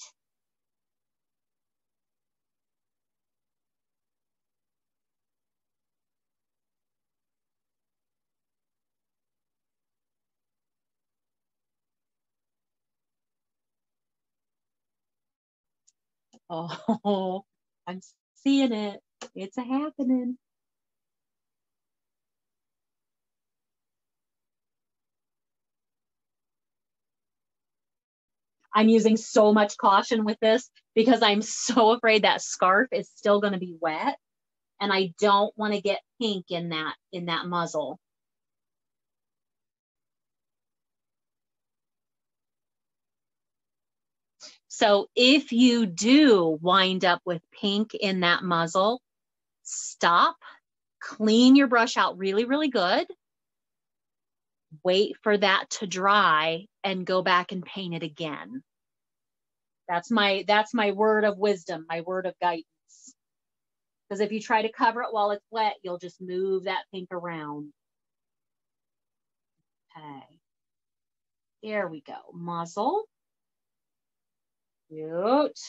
Oh, I'm seeing it. It's a happening. I'm using so much caution with this because I'm so afraid that scarf is still going to be wet and I don't want to get pink in that in that muzzle. So if you do wind up with pink in that muzzle, stop, clean your brush out really, really good. Wait for that to dry and go back and paint it again. That's my that's my word of wisdom, my word of guidance. Because if you try to cover it while it's wet, you'll just move that pink around. Okay. There we go. Muzzle. Cute.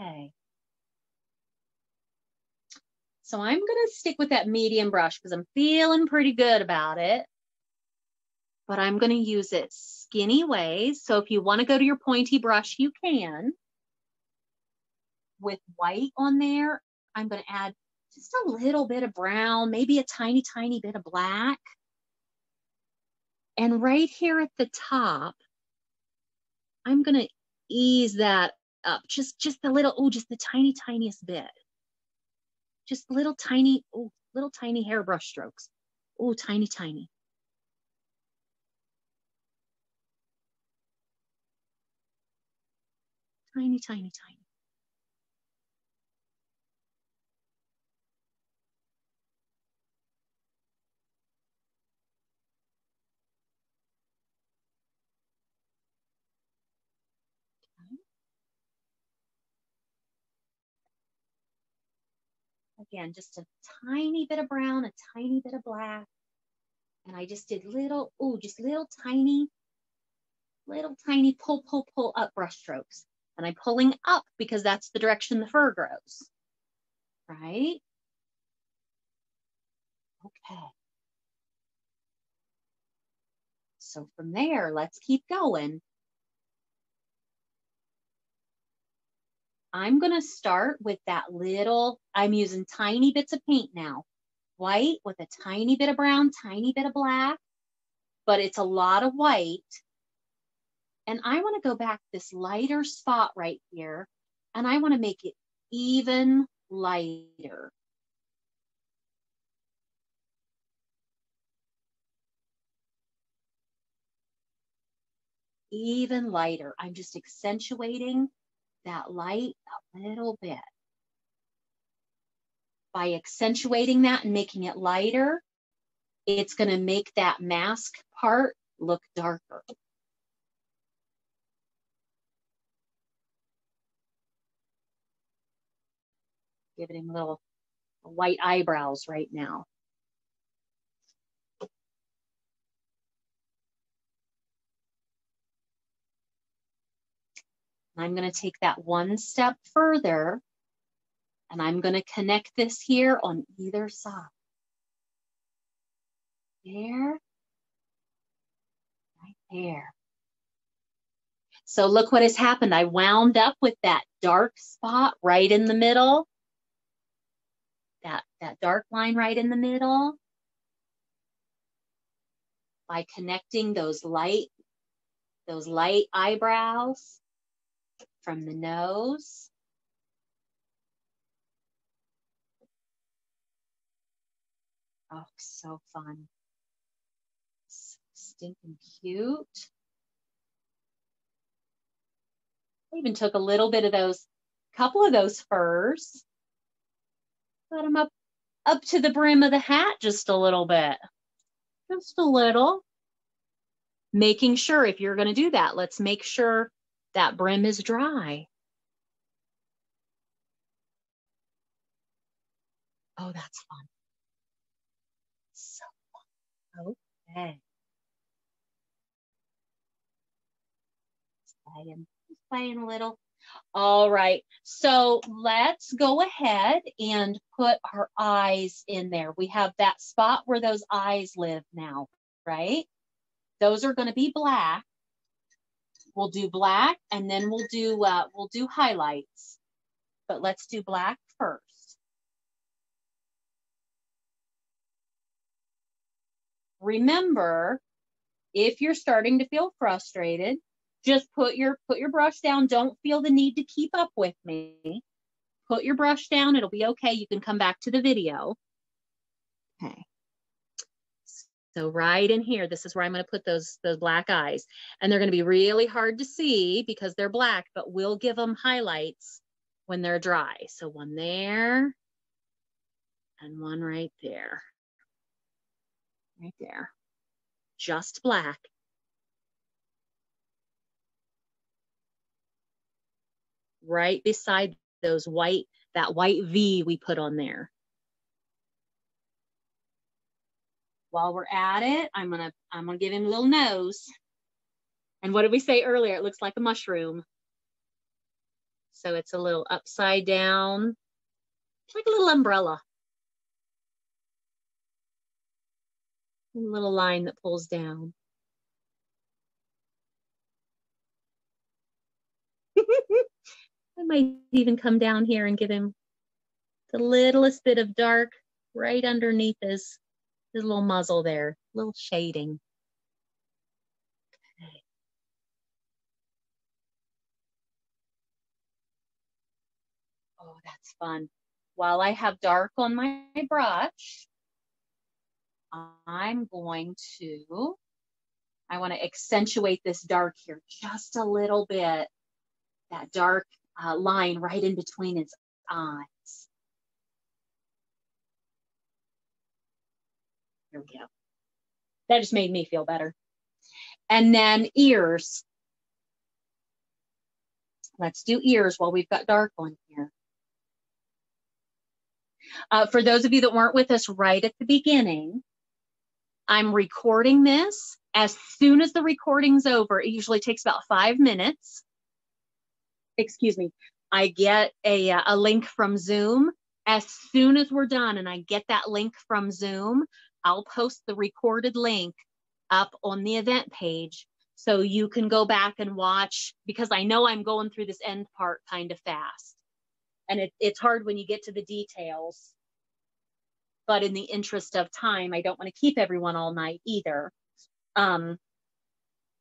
Okay. So I'm going to stick with that medium brush because I'm feeling pretty good about it. But I'm going to use it skinny ways. So if you want to go to your pointy brush, you can. With white on there, I'm going to add just a little bit of brown, maybe a tiny, tiny bit of black. And right here at the top, I'm going to ease that up just, just a little, oh, just the tiny, tiniest bit. Just little tiny, oh, little tiny hairbrush strokes. Oh, tiny, tiny. Tiny, tiny, tiny. Again, just a tiny bit of brown, a tiny bit of black. And I just did little, oh, just little tiny, little tiny pull, pull, pull up brush strokes. And I'm pulling up because that's the direction the fur grows, right? Okay. So from there, let's keep going. I'm going to start with that little, I'm using tiny bits of paint now. White with a tiny bit of brown, tiny bit of black, but it's a lot of white. And I want to go back this lighter spot right here, and I want to make it even lighter. Even lighter. I'm just accentuating that light a little bit. By accentuating that and making it lighter, it's going to make that mask part look darker. Giving him little white eyebrows right now. I'm going to take that one step further and I'm going to connect this here on either side. There, right there. So look what has happened. I wound up with that dark spot right in the middle. That, that dark line right in the middle. By connecting those light, those light eyebrows from the nose. Oh, so fun. So stinking cute. I even took a little bit of those, couple of those furs, got them up, up to the brim of the hat just a little bit, just a little. Making sure if you're going to do that, let's make sure that brim is dry. Oh, that's fun. So fun. Okay. Playing, playing a little. All right, so let's go ahead and put our eyes in there. We have that spot where those eyes live now, right? Those are going to be black. We'll do black and then we'll do uh, we'll do highlights. But let's do black first. Remember, if you're starting to feel frustrated, just put your put your brush down. Don't feel the need to keep up with me. Put your brush down. It'll be okay. You can come back to the video. Okay. So right in here, this is where I'm going to put those, those black eyes. And they're going to be really hard to see because they're black, but we'll give them highlights when they're dry. So one there and one right there. Right there. Just black. Right beside those white, that white V we put on there. While we're at it, I'm gonna I'm gonna give him a little nose. And what did we say earlier? It looks like a mushroom. So it's a little upside down, it's like a little umbrella. A little line that pulls down. I might even come down here and give him the littlest bit of dark right underneath his, his little muzzle there, a little shading. Okay. Oh, that's fun. While I have dark on my brush, I'm going to, I want to accentuate this dark here just a little bit. That dark uh, line right in between its eyes. Here we go. That just made me feel better. And then ears. Let's do ears while we've got dark on here. Uh, for those of you that weren't with us right at the beginning, I'm recording this. As soon as the recording's over, it usually takes about five minutes excuse me, I get a, uh, a link from Zoom. As soon as we're done and I get that link from Zoom, I'll post the recorded link up on the event page so you can go back and watch because I know I'm going through this end part kind of fast. And it, it's hard when you get to the details. But in the interest of time, I don't want to keep everyone all night either. Um,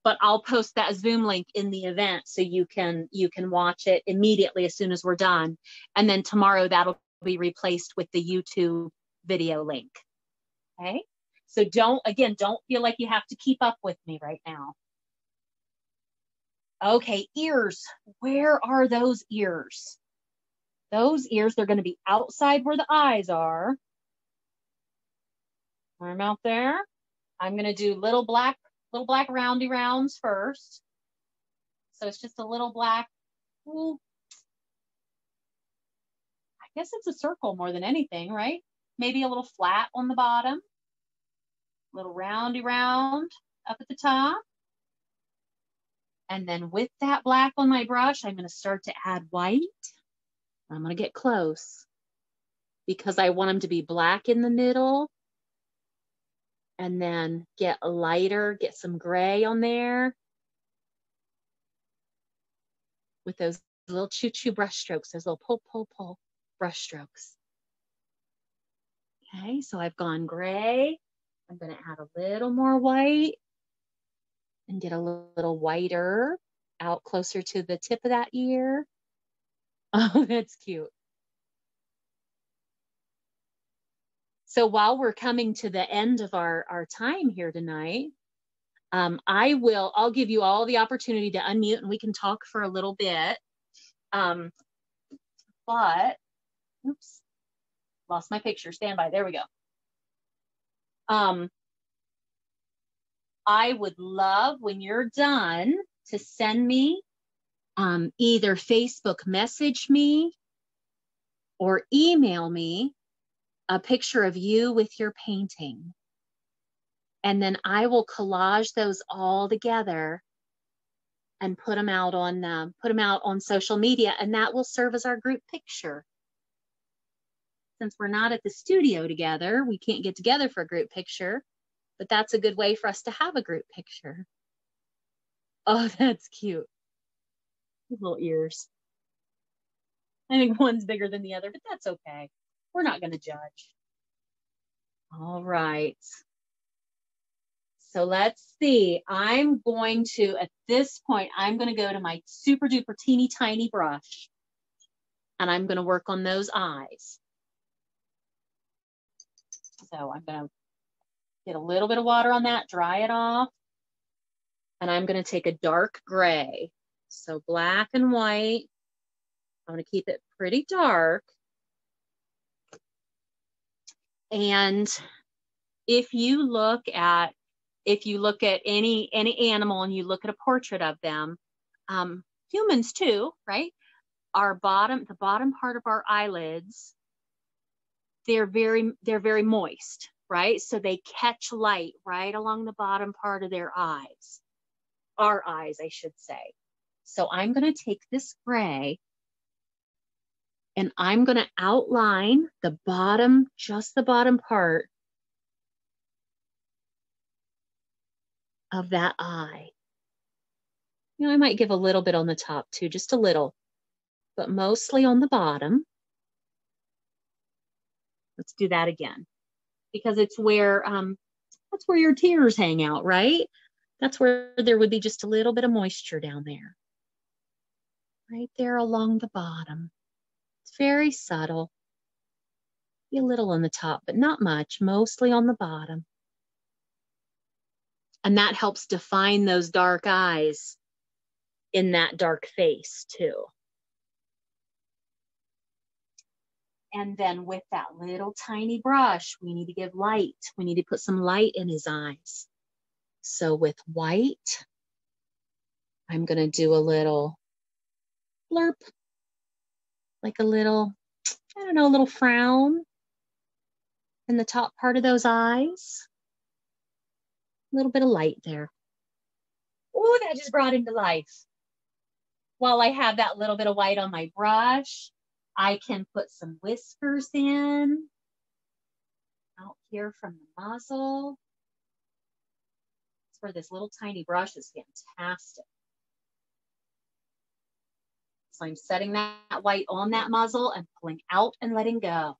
but I'll post that Zoom link in the event so you can you can watch it immediately as soon as we're done. And then tomorrow that'll be replaced with the YouTube video link. Okay? So don't again, don't feel like you have to keep up with me right now. Okay, ears. Where are those ears? Those ears, they're going to be outside where the eyes are. Arm out there. I'm going to do little black little black roundy rounds first. So it's just a little black, ooh, I guess it's a circle more than anything, right? Maybe a little flat on the bottom, a little roundy round up at the top. And then with that black on my brush, I'm going to start to add white. I'm going to get close because I want them to be black in the middle and then get lighter, get some gray on there with those little choo-choo brush strokes, those little pull, pull, pull brush strokes. Okay, so I've gone gray. I'm gonna add a little more white and get a little whiter out closer to the tip of that ear. Oh, that's cute. So while we're coming to the end of our, our time here tonight, um, I will, I'll give you all the opportunity to unmute and we can talk for a little bit. Um, but, oops, lost my picture, stand by, there we go. Um, I would love when you're done to send me um, either Facebook message me or email me a picture of you with your painting. And then I will collage those all together and put them out on um, put them out on social media, and that will serve as our group picture. Since we're not at the studio together, we can't get together for a group picture, but that's a good way for us to have a group picture. Oh, that's cute. Little ears. I think one's bigger than the other, but that's okay. We're not going to judge. All right. So let's see. I'm going to, at this point, I'm going to go to my super duper teeny tiny brush and I'm going to work on those eyes. So I'm going to get a little bit of water on that, dry it off. And I'm going to take a dark gray. So black and white. I'm going to keep it pretty dark. And if you look at if you look at any any animal and you look at a portrait of them, um, humans too, right? Our bottom, the bottom part of our eyelids, they're very they're very moist, right? So they catch light right along the bottom part of their eyes, our eyes, I should say. So I'm going to take this gray And I'm going to outline the bottom, just the bottom part of that eye. You know, I might give a little bit on the top too, just a little, but mostly on the bottom. Let's do that again because it's where um, that's where your tears hang out, right? That's where there would be just a little bit of moisture down there. Right there along the bottom. It's very subtle. Be a little on the top, but not much, mostly on the bottom. And that helps define those dark eyes in that dark face too. And then with that little tiny brush, we need to give light. We need to put some light in his eyes. So with white, I'm going to do a little blurb, like a little, I don't know, a little frown in the top part of those eyes. A little bit of light there. Oh, that just brought him to life. While I have that little bit of white on my brush, I can put some whiskers in out here from the muzzle. That's where this little tiny brush is fantastic. So I'm setting that white on that muzzle and pulling out and letting go.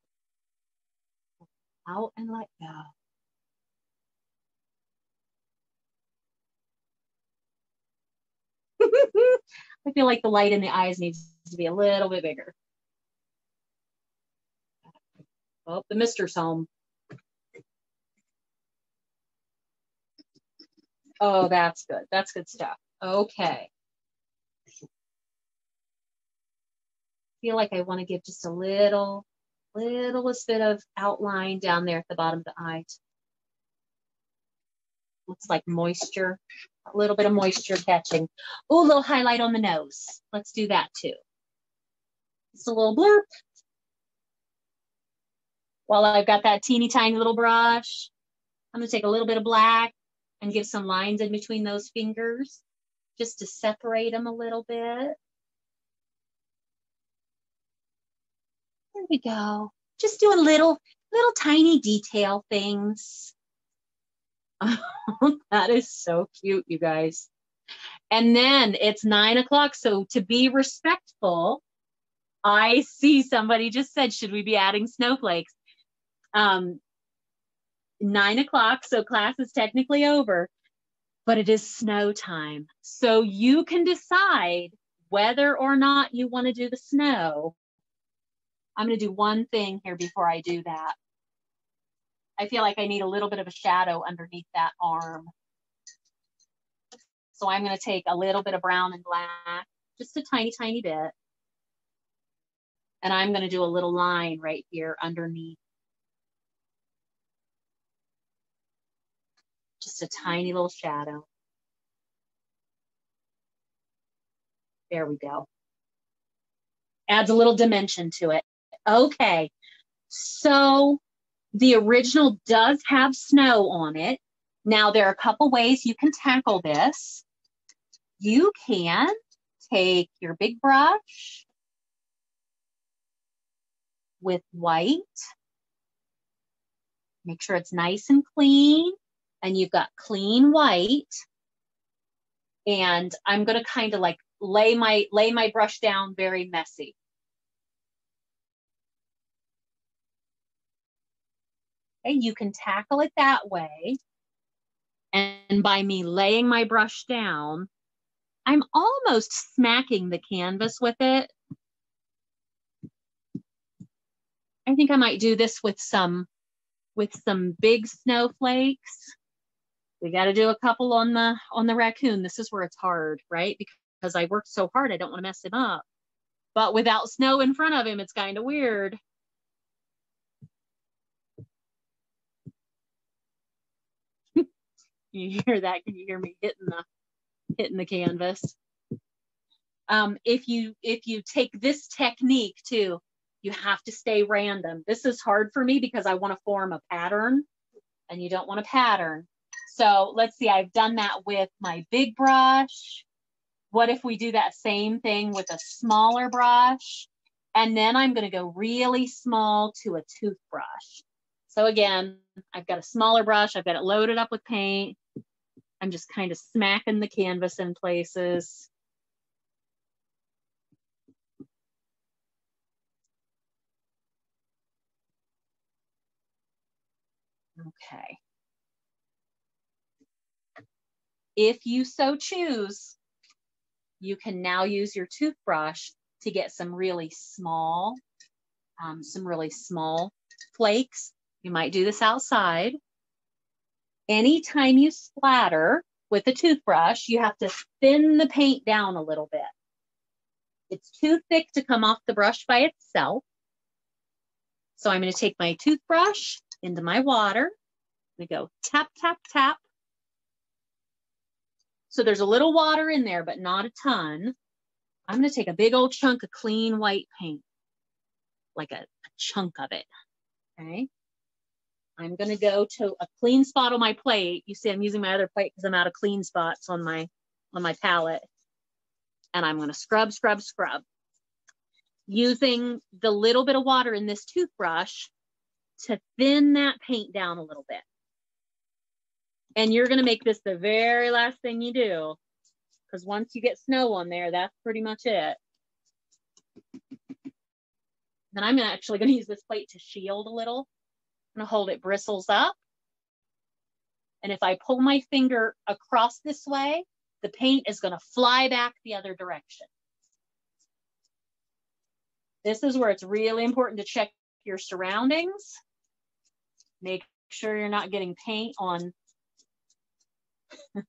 Out and let go. I feel like the light in the eyes needs to be a little bit bigger. Oh, the mister's home. Oh, that's good. That's good stuff. Okay. Feel like I want to give just a little, littlest bit of outline down there at the bottom of the eye. Looks like moisture a little bit of moisture catching. Oh, a little highlight on the nose. Let's do that too. Just a little blurb. While I've got that teeny tiny little brush, I'm gonna take a little bit of black and give some lines in between those fingers just to separate them a little bit. There we go. Just doing little, little tiny detail things. Oh, that is so cute, you guys. And then it's nine o'clock. So to be respectful, I see somebody just said, should we be adding snowflakes? Um, nine o'clock. So class is technically over, but it is snow time. So you can decide whether or not you want to do the snow. I'm going to do one thing here before I do that. I feel like I need a little bit of a shadow underneath that arm. So I'm going to take a little bit of brown and black, just a tiny, tiny bit. And I'm going to do a little line right here underneath. Just a tiny little shadow. There we go. Adds a little dimension to it. Okay, so the original does have snow on it. Now, there are a couple ways you can tackle this. You can take your big brush with white. Make sure it's nice and clean and you've got clean white. And I'm going to kind of like lay my lay my brush down very messy. Okay, you can tackle it that way. And by me laying my brush down, I'm almost smacking the canvas with it. I think I might do this with some with some big snowflakes. We got to do a couple on the on the raccoon. This is where it's hard, right? Because I worked so hard, I don't want to mess him up. But without snow in front of him, it's kind of weird. you hear that? Can you hear me hitting the hitting the canvas? Um, if you if you take this technique too, you have to stay random. This is hard for me because I want to form a pattern, and you don't want a pattern. So let's see. I've done that with my big brush. What if we do that same thing with a smaller brush? And then I'm gonna go really small to a toothbrush. So again, I've got a smaller brush, I've got it loaded up with paint. I'm just kind of smacking the canvas in places. Okay. If you so choose, you can now use your toothbrush to get some really small, um, some really small flakes. You might do this outside. Anytime you splatter with a toothbrush, you have to thin the paint down a little bit. It's too thick to come off the brush by itself. So I'm going to take my toothbrush into my water. We go tap, tap, tap. So there's a little water in there, but not a ton. I'm going to take a big old chunk of clean white paint, like a, a chunk of it. Okay. I'm going to go to a clean spot on my plate. You see, I'm using my other plate because I'm out of clean spots on my on my palette. And I'm going to scrub, scrub, scrub. Using the little bit of water in this toothbrush to thin that paint down a little bit. And you're going to make this the very last thing you do. Because once you get snow on there, that's pretty much it. Then I'm actually going to use this plate to shield a little. I'm going to hold it bristles up. And if I pull my finger across this way, the paint is going to fly back the other direction. This is where it's really important to check your surroundings. Make sure you're not getting paint on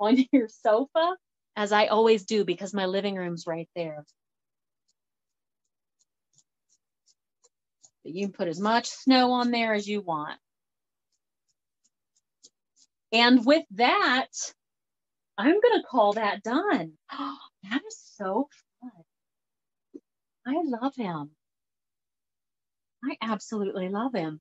on your sofa, as I always do because my living room's right there. But you can put as much snow on there as you want. And with that, I'm going to call that done. That is so fun. I love him. I absolutely love him.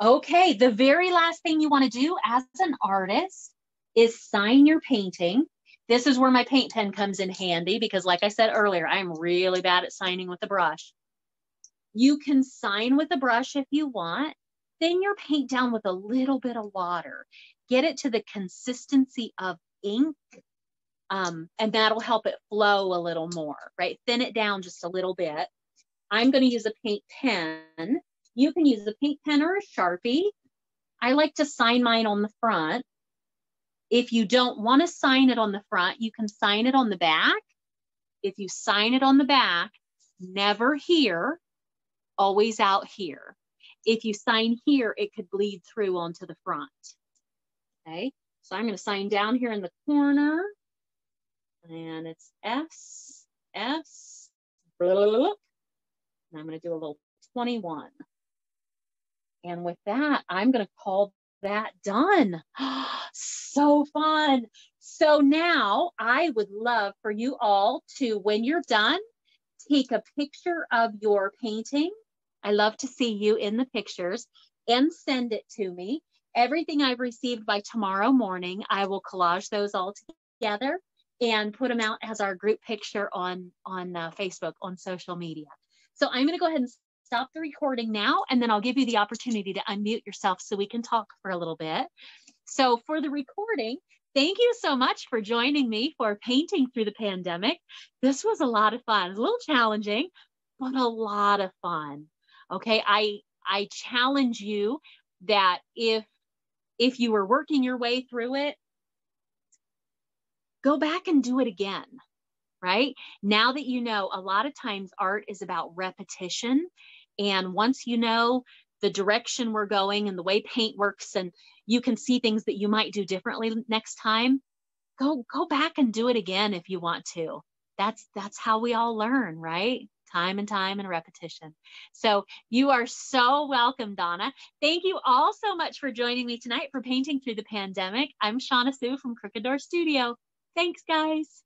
Okay, the very last thing you want to do as an artist is sign your painting. This is where my paint pen comes in handy because like I said earlier, I'm really bad at signing with a brush. You can sign with a brush if you want. Thin your paint down with a little bit of water. Get it to the consistency of ink um, and that'll help it flow a little more, right? Thin it down just a little bit. I'm going to use a paint pen you can use a paint pen or a Sharpie. I like to sign mine on the front. If you don't want to sign it on the front, you can sign it on the back. If you sign it on the back, never here, always out here. If you sign here, it could bleed through onto the front. Okay, so I'm going to sign down here in the corner. And it's S, S, blah, blah, blah, and I'm going to do a little 21. And with that, I'm going to call that done. so fun. So now I would love for you all to, when you're done, take a picture of your painting. I love to see you in the pictures and send it to me. Everything I've received by tomorrow morning, I will collage those all together and put them out as our group picture on on uh, Facebook on social media. So I'm going to go ahead and stop the recording now, and then I'll give you the opportunity to unmute yourself so we can talk for a little bit. So for the recording, thank you so much for joining me for painting through the pandemic. This was a lot of fun, a little challenging, but a lot of fun. Okay, I I challenge you that if if you were working your way through it, go back and do it again right? Now that you know, a lot of times art is about repetition and once you know the direction we're going and the way paint works and you can see things that you might do differently next time, go go back and do it again if you want to. That's that's how we all learn, right? Time and time and repetition. So you are so welcome, Donna. Thank you all so much for joining me tonight for Painting Through the Pandemic. I'm Shauna Sue from Crooked Door Studio. Thanks, guys.